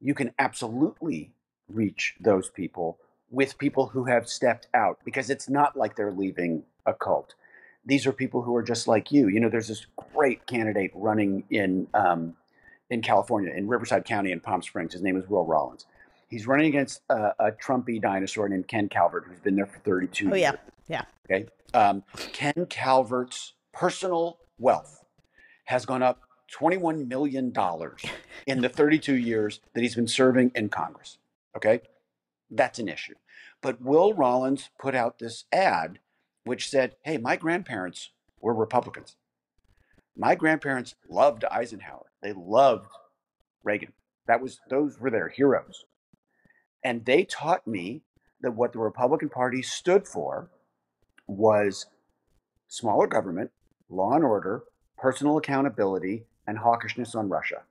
you can absolutely reach those people with people who have stepped out because it's not like they're leaving a cult. These are people who are just like you. You know, there's this great candidate running in um, in California, in Riverside County in Palm Springs. His name is Will Rollins. He's running against uh, a Trumpy dinosaur named Ken Calvert, who's been there for 32 Oh, years. yeah. Yeah. Okay. Um, Ken Calvert's personal wealth has gone up $21 million in the 32 years that he's been serving in Congress. Okay. That's an issue. But Will Rollins put out this ad which said, Hey, my grandparents were Republicans. My grandparents loved Eisenhower. They loved Reagan. That was those were their heroes. And they taught me that what the Republican Party stood for was smaller government, law and order, personal accountability, and hawkishness on Russia.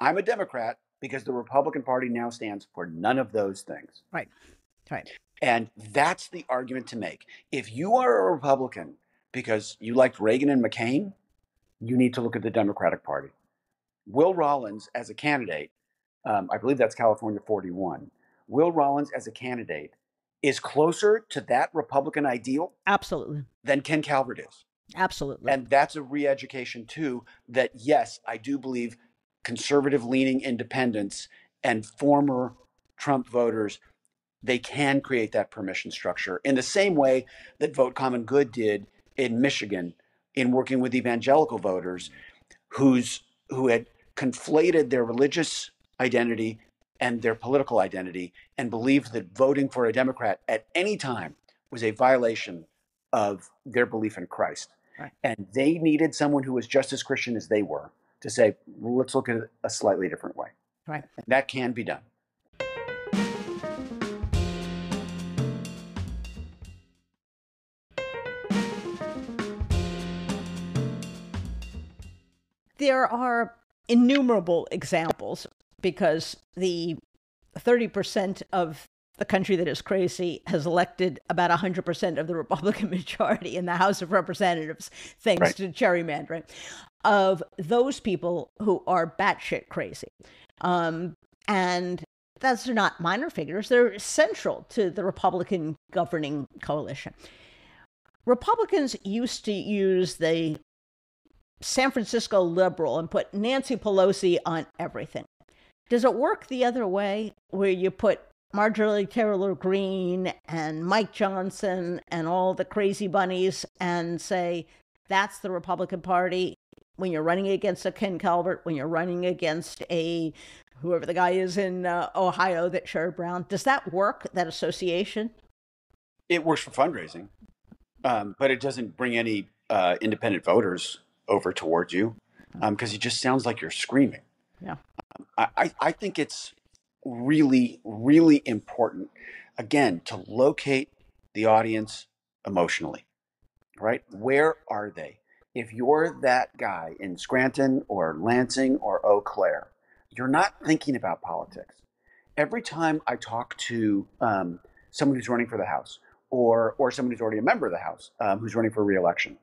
I'm a Democrat because the Republican Party now stands for none of those things. Right. Right. And that's the argument to make. If you are a Republican because you liked Reagan and McCain, you need to look at the Democratic Party. Will Rollins as a candidate, um, I believe that's California 41. Will Rollins as a candidate is closer to that Republican ideal Absolutely. than Ken Calvert is. Absolutely. And that's a re education, too, that yes, I do believe conservative leaning independents and former Trump voters, they can create that permission structure in the same way that Vote Common Good did in Michigan in working with evangelical voters who's who had conflated their religious identity and their political identity and believed that voting for a Democrat at any time was a violation of their belief in Christ. Right. And they needed someone who was just as Christian as they were to say, well, let's look at it a slightly different way. Right. And that can be done. There are innumerable examples because the 30% of the country that is crazy has elected about 100% of the Republican majority in the House of Representatives, thanks Right. to gerrymandering, of those people who are batshit crazy. Um, and that's not minor figures, they're central to the Republican governing coalition. Republicans used to use the San Francisco liberal and put Nancy Pelosi on everything. Does it work the other way where you put Marjorie Taylor Greene and Mike Johnson and all the crazy bunnies and say that's the Republican Party when you're running against a Ken Calvert, when you're running against a whoever the guy is in uh, Ohio that Sherrod Brown? Does that work, that association? It works for fundraising, um, but it doesn't bring any uh, independent voters over towards you because it just sounds like you're screaming. Yeah. I, I, I think it's really, really important, again, to locate the audience emotionally, right? Where are they? If you're that guy in Scranton or Lansing or Eau Claire, you're not thinking about politics. Every time I talk to um, someone who's running for the House or, or someone who's already a member of the House um, who's running for reelection,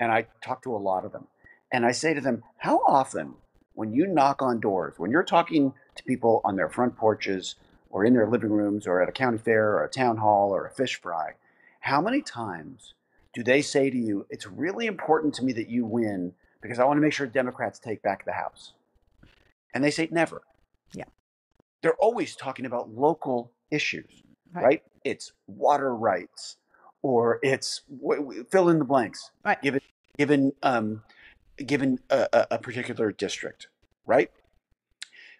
and I talk to a lot of them, and I say to them, How often, when you knock on doors, when you're talking to people on their front porches or in their living rooms or at a county fair or a town hall or a fish fry, how many times do they say to you, It's really important to me that you win because I want to make sure Democrats take back the House? And they say, Never. Yeah. They're always talking about local issues, Right. right? It's water rights or it's w- w- fill in the blanks Right. given given um, given a, a, particular district, right?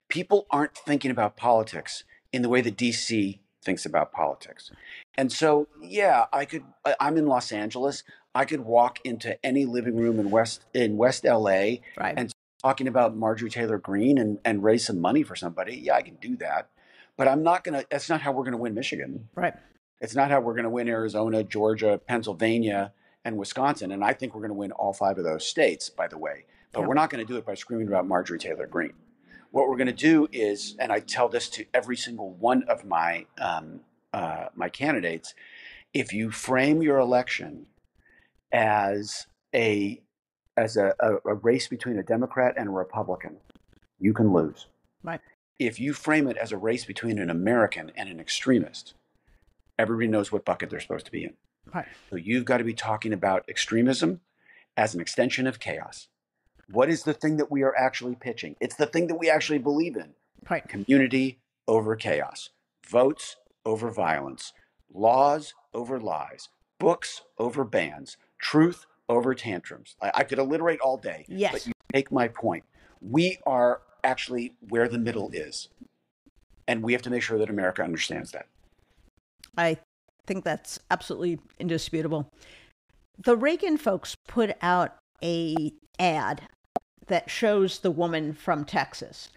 People aren't thinking about politics in the way that DC thinks about politics, and so yeah, I could. I'm in Los Angeles. I could walk into any living room in West in West LA Right. And- talking about Marjorie Taylor Greene and, and raise some money for somebody. Yeah, I can do that, but I'm not gonna. That's not how we're gonna win Michigan. right. It's not how we're going to win Arizona, Georgia, Pennsylvania, and Wisconsin. And I think we're going to win all five of those states, by the way. But Yeah. we're not going to do it by screaming about Marjorie Taylor Greene. What we're going to do is, and I tell this to every single one of my um, uh, my candidates, if you frame your election as a as a, a, a race between a Democrat and a Republican, you can lose. Right. If you frame it as a race between an American and an extremist, everybody knows what bucket they're supposed to be in. Right. So you've got to be talking about extremism as an extension of chaos. What is the thing that we are actually pitching? It's the thing that we actually believe in Right. community over chaos, votes over violence, laws over lies, books over bans, truth over tantrums. I, I could alliterate all day, Yes. but you take my point. We are actually where the middle is. And we have to make sure that America understands that. I think that's absolutely indisputable. The Reagan folks put out a ad that shows the woman from Texas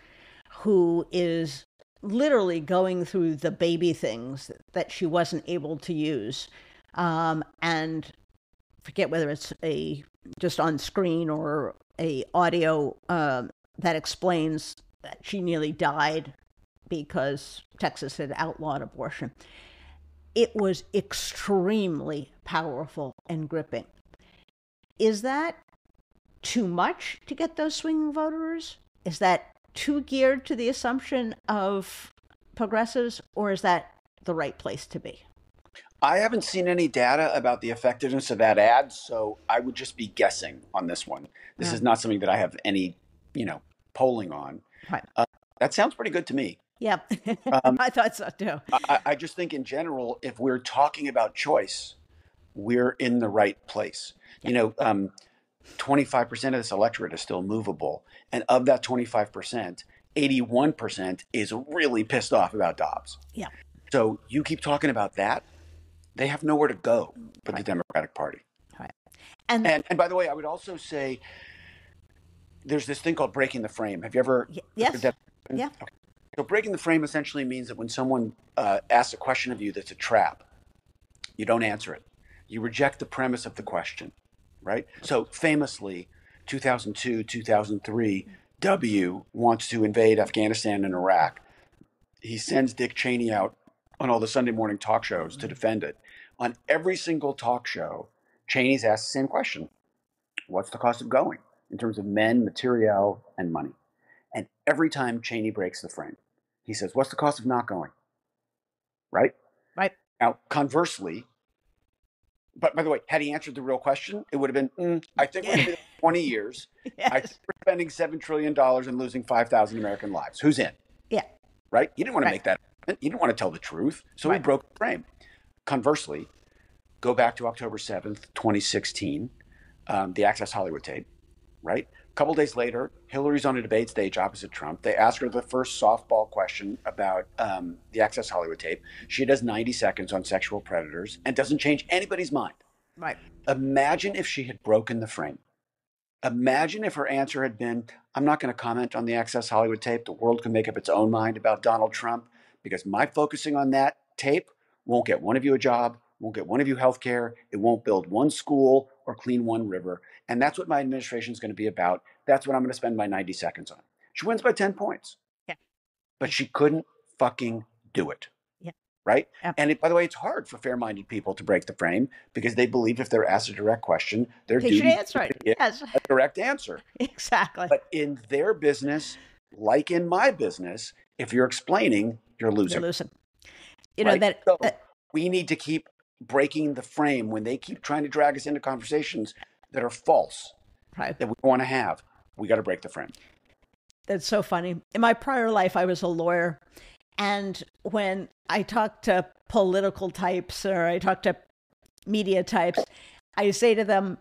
who is literally going through the baby things that she wasn't able to use. Um, and forget whether it's a just on screen or a audio uh, that explains that she nearly died because Texas had outlawed abortion. It was extremely powerful and gripping. Is that too much to get those swing voters? Is that too geared to the assumption of progressives, or is that the right place to be? I haven't seen any data about the effectiveness of that ad, so I would just be guessing on this one. This yeah. is not something that I have any, you know, polling on. Right. Uh, that sounds pretty good to me. Yeah, um, I thought so too. I, I, just think in general, if we're talking about choice, we're in the right place. Yeah. You know, um, 25% of this electorate is still movable. And of that 25%, 81% is really pissed off about Dobbs. Yeah. So you keep talking about that, they have nowhere to go but right. the Democratic Party. Right. And, and, and by the way, I would also say there's this thing called breaking the frame. Have you ever y- yes. that? Yeah. Okay. So breaking the frame essentially means that when someone uh, asks a question of you that's a trap, you don't answer it. You reject the premise of the question right? So famously, 2002, 2003, W wants to invade Afghanistan and Iraq. He sends Dick Cheney out on all the Sunday morning talk shows to defend it. On every single talk show, Cheney's asked the same question What's the cost of going in terms of men, materiel, and money? And every time Cheney breaks the frame, he says, What's the cost of not going? Right? Right. Now, conversely, but by the way, had he answered the real question, it would have been, mm, I think we're in 20 years. yes. I think we're spending $7 trillion and losing 5,000 American lives. Who's in? Yeah. Right? He didn't want to make that. He didn't want to tell the truth. So right. he broke the frame. Conversely, go back to October 7th, 2016, um, the Access Hollywood tape, right? A couple days later, Hillary's on a debate stage opposite Trump. They ask her the first softball question about um, the Access Hollywood tape. She does 90 seconds on sexual predators and doesn't change anybody's mind. Right. Imagine if she had broken the frame. Imagine if her answer had been, I'm not going to comment on the Access Hollywood tape. The world can make up its own mind about Donald Trump because my focusing on that tape won't get one of you a job, won't get one of you health care, it won't build one school or clean one river. And that's what my administration is going to be about. That's what I'm going to spend my 90 seconds on. She wins by 10 points. Yeah. But she couldn't fucking do it. Yeah. Right? And it, by the way, it's hard for fair minded people to break the frame because they believe if they're asked a direct question, they're they duty answer it. Yes. a direct answer. Exactly. But in their business, like in my business, if you're explaining, you're losing. You're losing. You know, right? that, so that we need to keep breaking the frame when they keep trying to drag us into conversations that are false right. that we want to have. We got to break the frame. That's so funny. In my prior life, I was a lawyer. And when I talk to political types or I talk to media types, I say to them,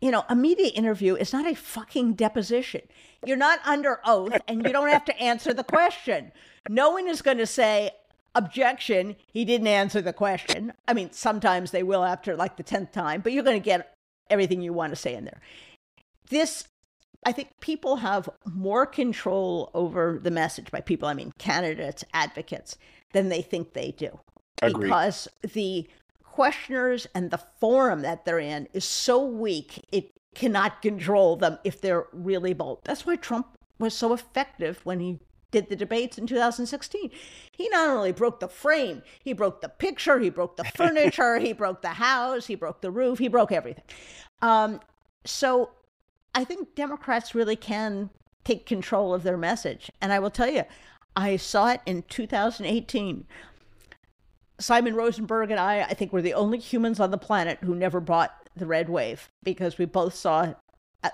you know, a media interview is not a fucking deposition. You're not under oath and you don't have to answer the question. No one is going to say, objection, he didn't answer the question. I mean, sometimes they will after like the 10th time, but you're going to get everything you want to say in there. This, I think people have more control over the message by people, I mean, candidates, advocates, than they think they do. Agreed. Because the questioners and the forum that they're in is so weak, it cannot control them if they're really bold. That's why Trump was so effective when he did the debates in 2016. He not only broke the frame, he broke the picture, he broke the furniture, he broke the house, he broke the roof, he broke everything. Um, so I think Democrats really can take control of their message. And I will tell you, I saw it in 2018. Simon Rosenberg and I, I think, were the only humans on the planet who never bought the red wave because we both saw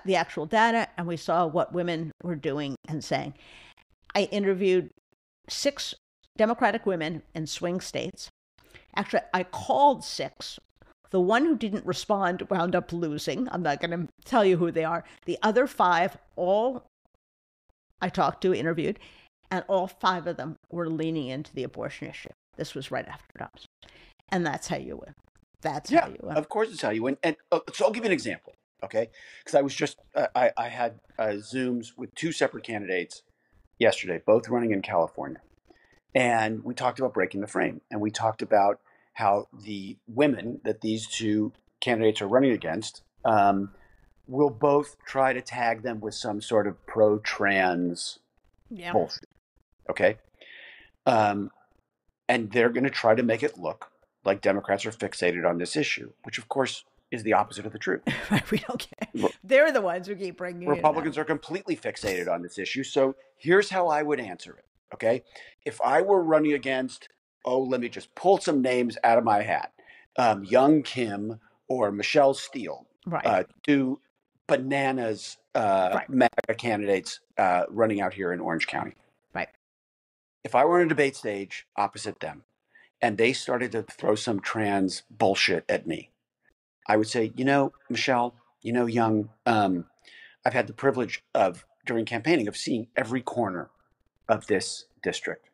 the actual data and we saw what women were doing and saying. I interviewed six Democratic women in swing states. Actually, I called six. The one who didn't respond wound up losing. I'm not going to tell you who they are. The other five, all I talked to, interviewed, and all five of them were leaning into the abortion issue. This was right after Dobbs. And that's how you win. That's yeah, how you win. Of course, it's how you win. And uh, so I'll give you an example, okay? Because I was just, uh, I, I had uh, Zooms with two separate candidates yesterday, both running in California. And we talked about breaking the frame. And we talked about how the women that these two candidates are running against um, will both try to tag them with some sort of pro-trans Yeah. bullshit. Okay, um, and they're going to try to make it look like Democrats are fixated on this issue, which of course is the opposite of the truth. We don't care. They're the ones who keep bringing. Republicans are completely fixated on this issue. So here's how I would answer it. Okay. If I were running against, oh, let me just pull some names out of my hat um, Young Kim or Michelle Steel, Right. uh, two bananas uh, Right. MAGA candidates uh, running out here in Orange County. Right. If I were on a debate stage opposite them and they started to throw some trans bullshit at me, I would say, you know, Michelle, you know, Young, um, I've had the privilege of, during campaigning, of seeing every corner of this district.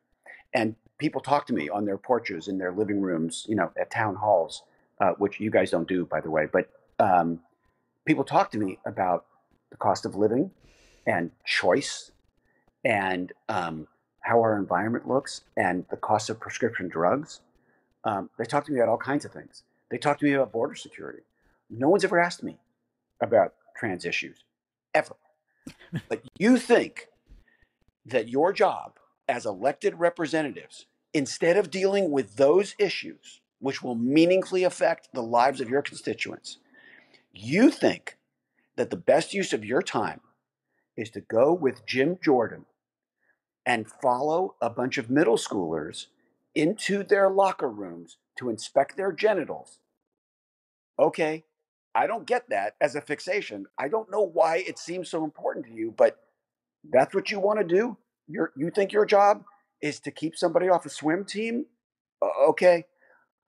And people talk to me on their porches, in their living rooms, you know, at town halls, uh, which you guys don't do, by the way. But um, people talk to me about the cost of living and choice and um, how our environment looks and the cost of prescription drugs. Um, they talk to me about all kinds of things. They talk to me about border security. No one's ever asked me about trans issues, ever. but you think that your job as elected representatives, instead of dealing with those issues, which will meaningfully affect the lives of your constituents, you think that the best use of your time is to go with Jim Jordan and follow a bunch of middle schoolers into their locker rooms to inspect their genitals. Okay, I don't get that as a fixation. I don't know why it seems so important to you, but that's what you want to do. You're, you think your job is to keep somebody off a swim team? Okay.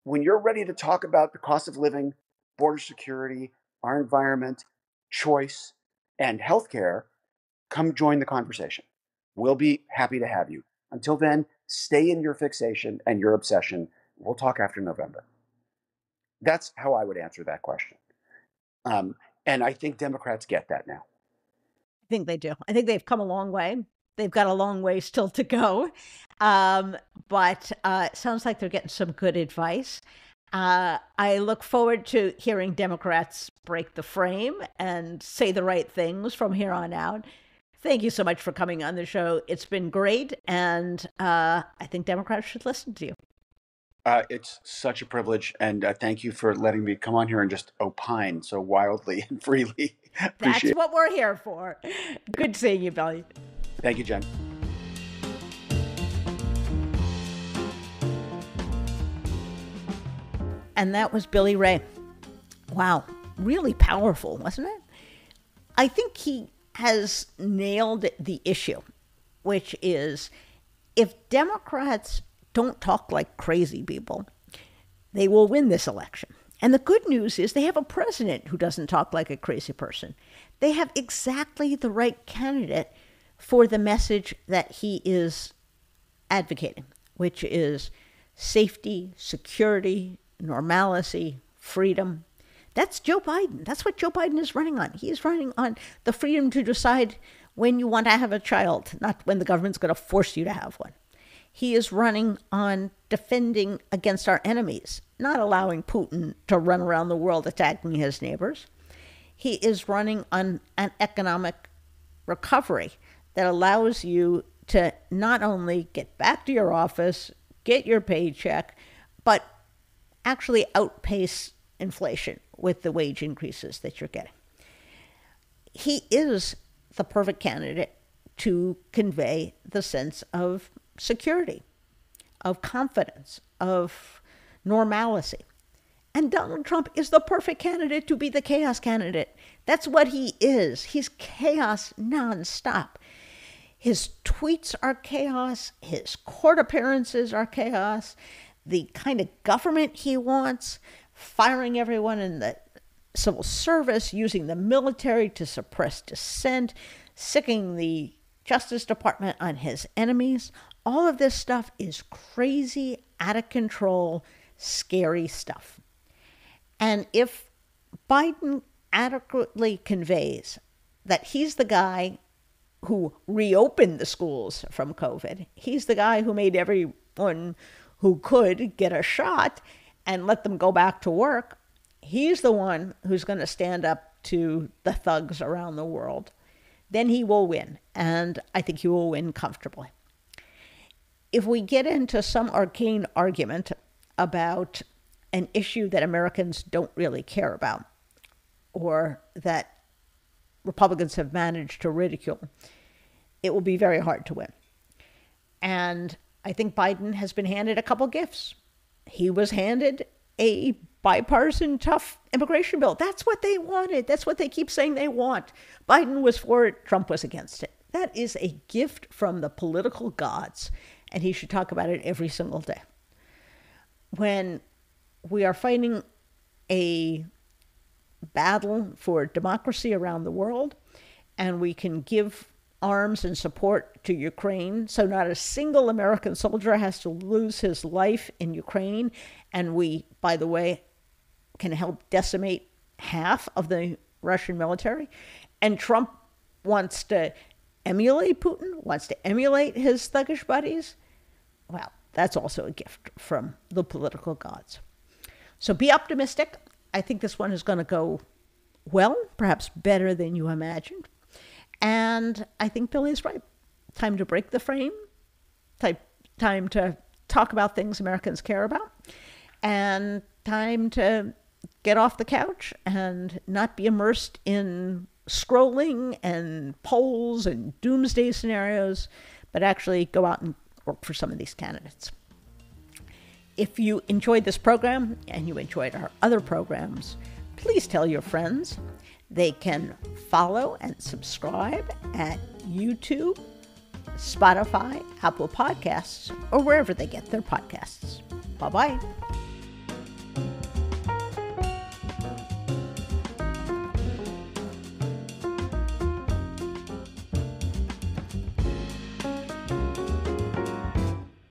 When you're ready to talk about the cost of living, border security, our environment, choice, and healthcare, come join the conversation. We'll be happy to have you. Until then, stay in your fixation and your obsession. We'll talk after November. That's how I would answer that question. Um, and I think Democrats get that now. I think they do. I think they've come a long way. They've got a long way still to go. Um, but uh, it sounds like they're getting some good advice. Uh, I look forward to hearing Democrats break the frame and say the right things from here on out. Thank you so much for coming on the show. It's been great. And uh, I think Democrats should listen to you. Uh, it's such a privilege, and uh, thank you for letting me come on here and just opine so wildly and freely. That's it. what we're here for. Good seeing you, Billy. Thank you, Jen. And that was Billy Ray. Wow, really powerful, wasn't it? I think he has nailed the issue, which is if Democrats don't talk like crazy people, they will win this election. And the good news is they have a president who doesn't talk like a crazy person. They have exactly the right candidate for the message that he is advocating, which is safety, security, normalcy, freedom. That's Joe Biden. That's what Joe Biden is running on. He is running on the freedom to decide when you want to have a child, not when the government's going to force you to have one. He is running on defending against our enemies, not allowing Putin to run around the world attacking his neighbors. He is running on an economic recovery that allows you to not only get back to your office, get your paycheck, but actually outpace inflation with the wage increases that you're getting. He is the perfect candidate to convey the sense of security, of confidence, of normalcy. And Donald Trump is the perfect candidate to be the chaos candidate. That's what he is. He's chaos nonstop. His tweets are chaos, his court appearances are chaos, the kind of government he wants, firing everyone in the civil service, using the military to suppress dissent, sicking the Justice Department on his enemies. All of this stuff is crazy, out of control, scary stuff. And if Biden adequately conveys that he's the guy who reopened the schools from COVID, he's the guy who made everyone who could get a shot and let them go back to work, he's the one who's going to stand up to the thugs around the world, then he will win. And I think he will win comfortably. If we get into some arcane argument about an issue that Americans don't really care about, or that Republicans have managed to ridicule, it will be very hard to win. And I think Biden has been handed a couple gifts. He was handed a bipartisan, tough immigration bill. That's what they wanted. That's what they keep saying they want. Biden was for it, Trump was against it. That is a gift from the political gods, and he should talk about it every single day. When we are fighting a battle for democracy around the world, and we can give arms and support to Ukraine so not a single American soldier has to lose his life in Ukraine. And we, by the way, can help decimate half of the Russian military. And Trump wants to emulate Putin, wants to emulate his thuggish buddies. Well, that's also a gift from the political gods. So be optimistic. I think this one is going to go well, perhaps better than you imagined. And I think Billy is right. Time to break the frame, type, time to talk about things Americans care about, and time to get off the couch and not be immersed in scrolling and polls and doomsday scenarios, but actually go out and work for some of these candidates. If you enjoyed this program and you enjoyed our other programs, please tell your friends. They can follow and subscribe at YouTube, Spotify, Apple Podcasts, or wherever they get their podcasts. Bye bye.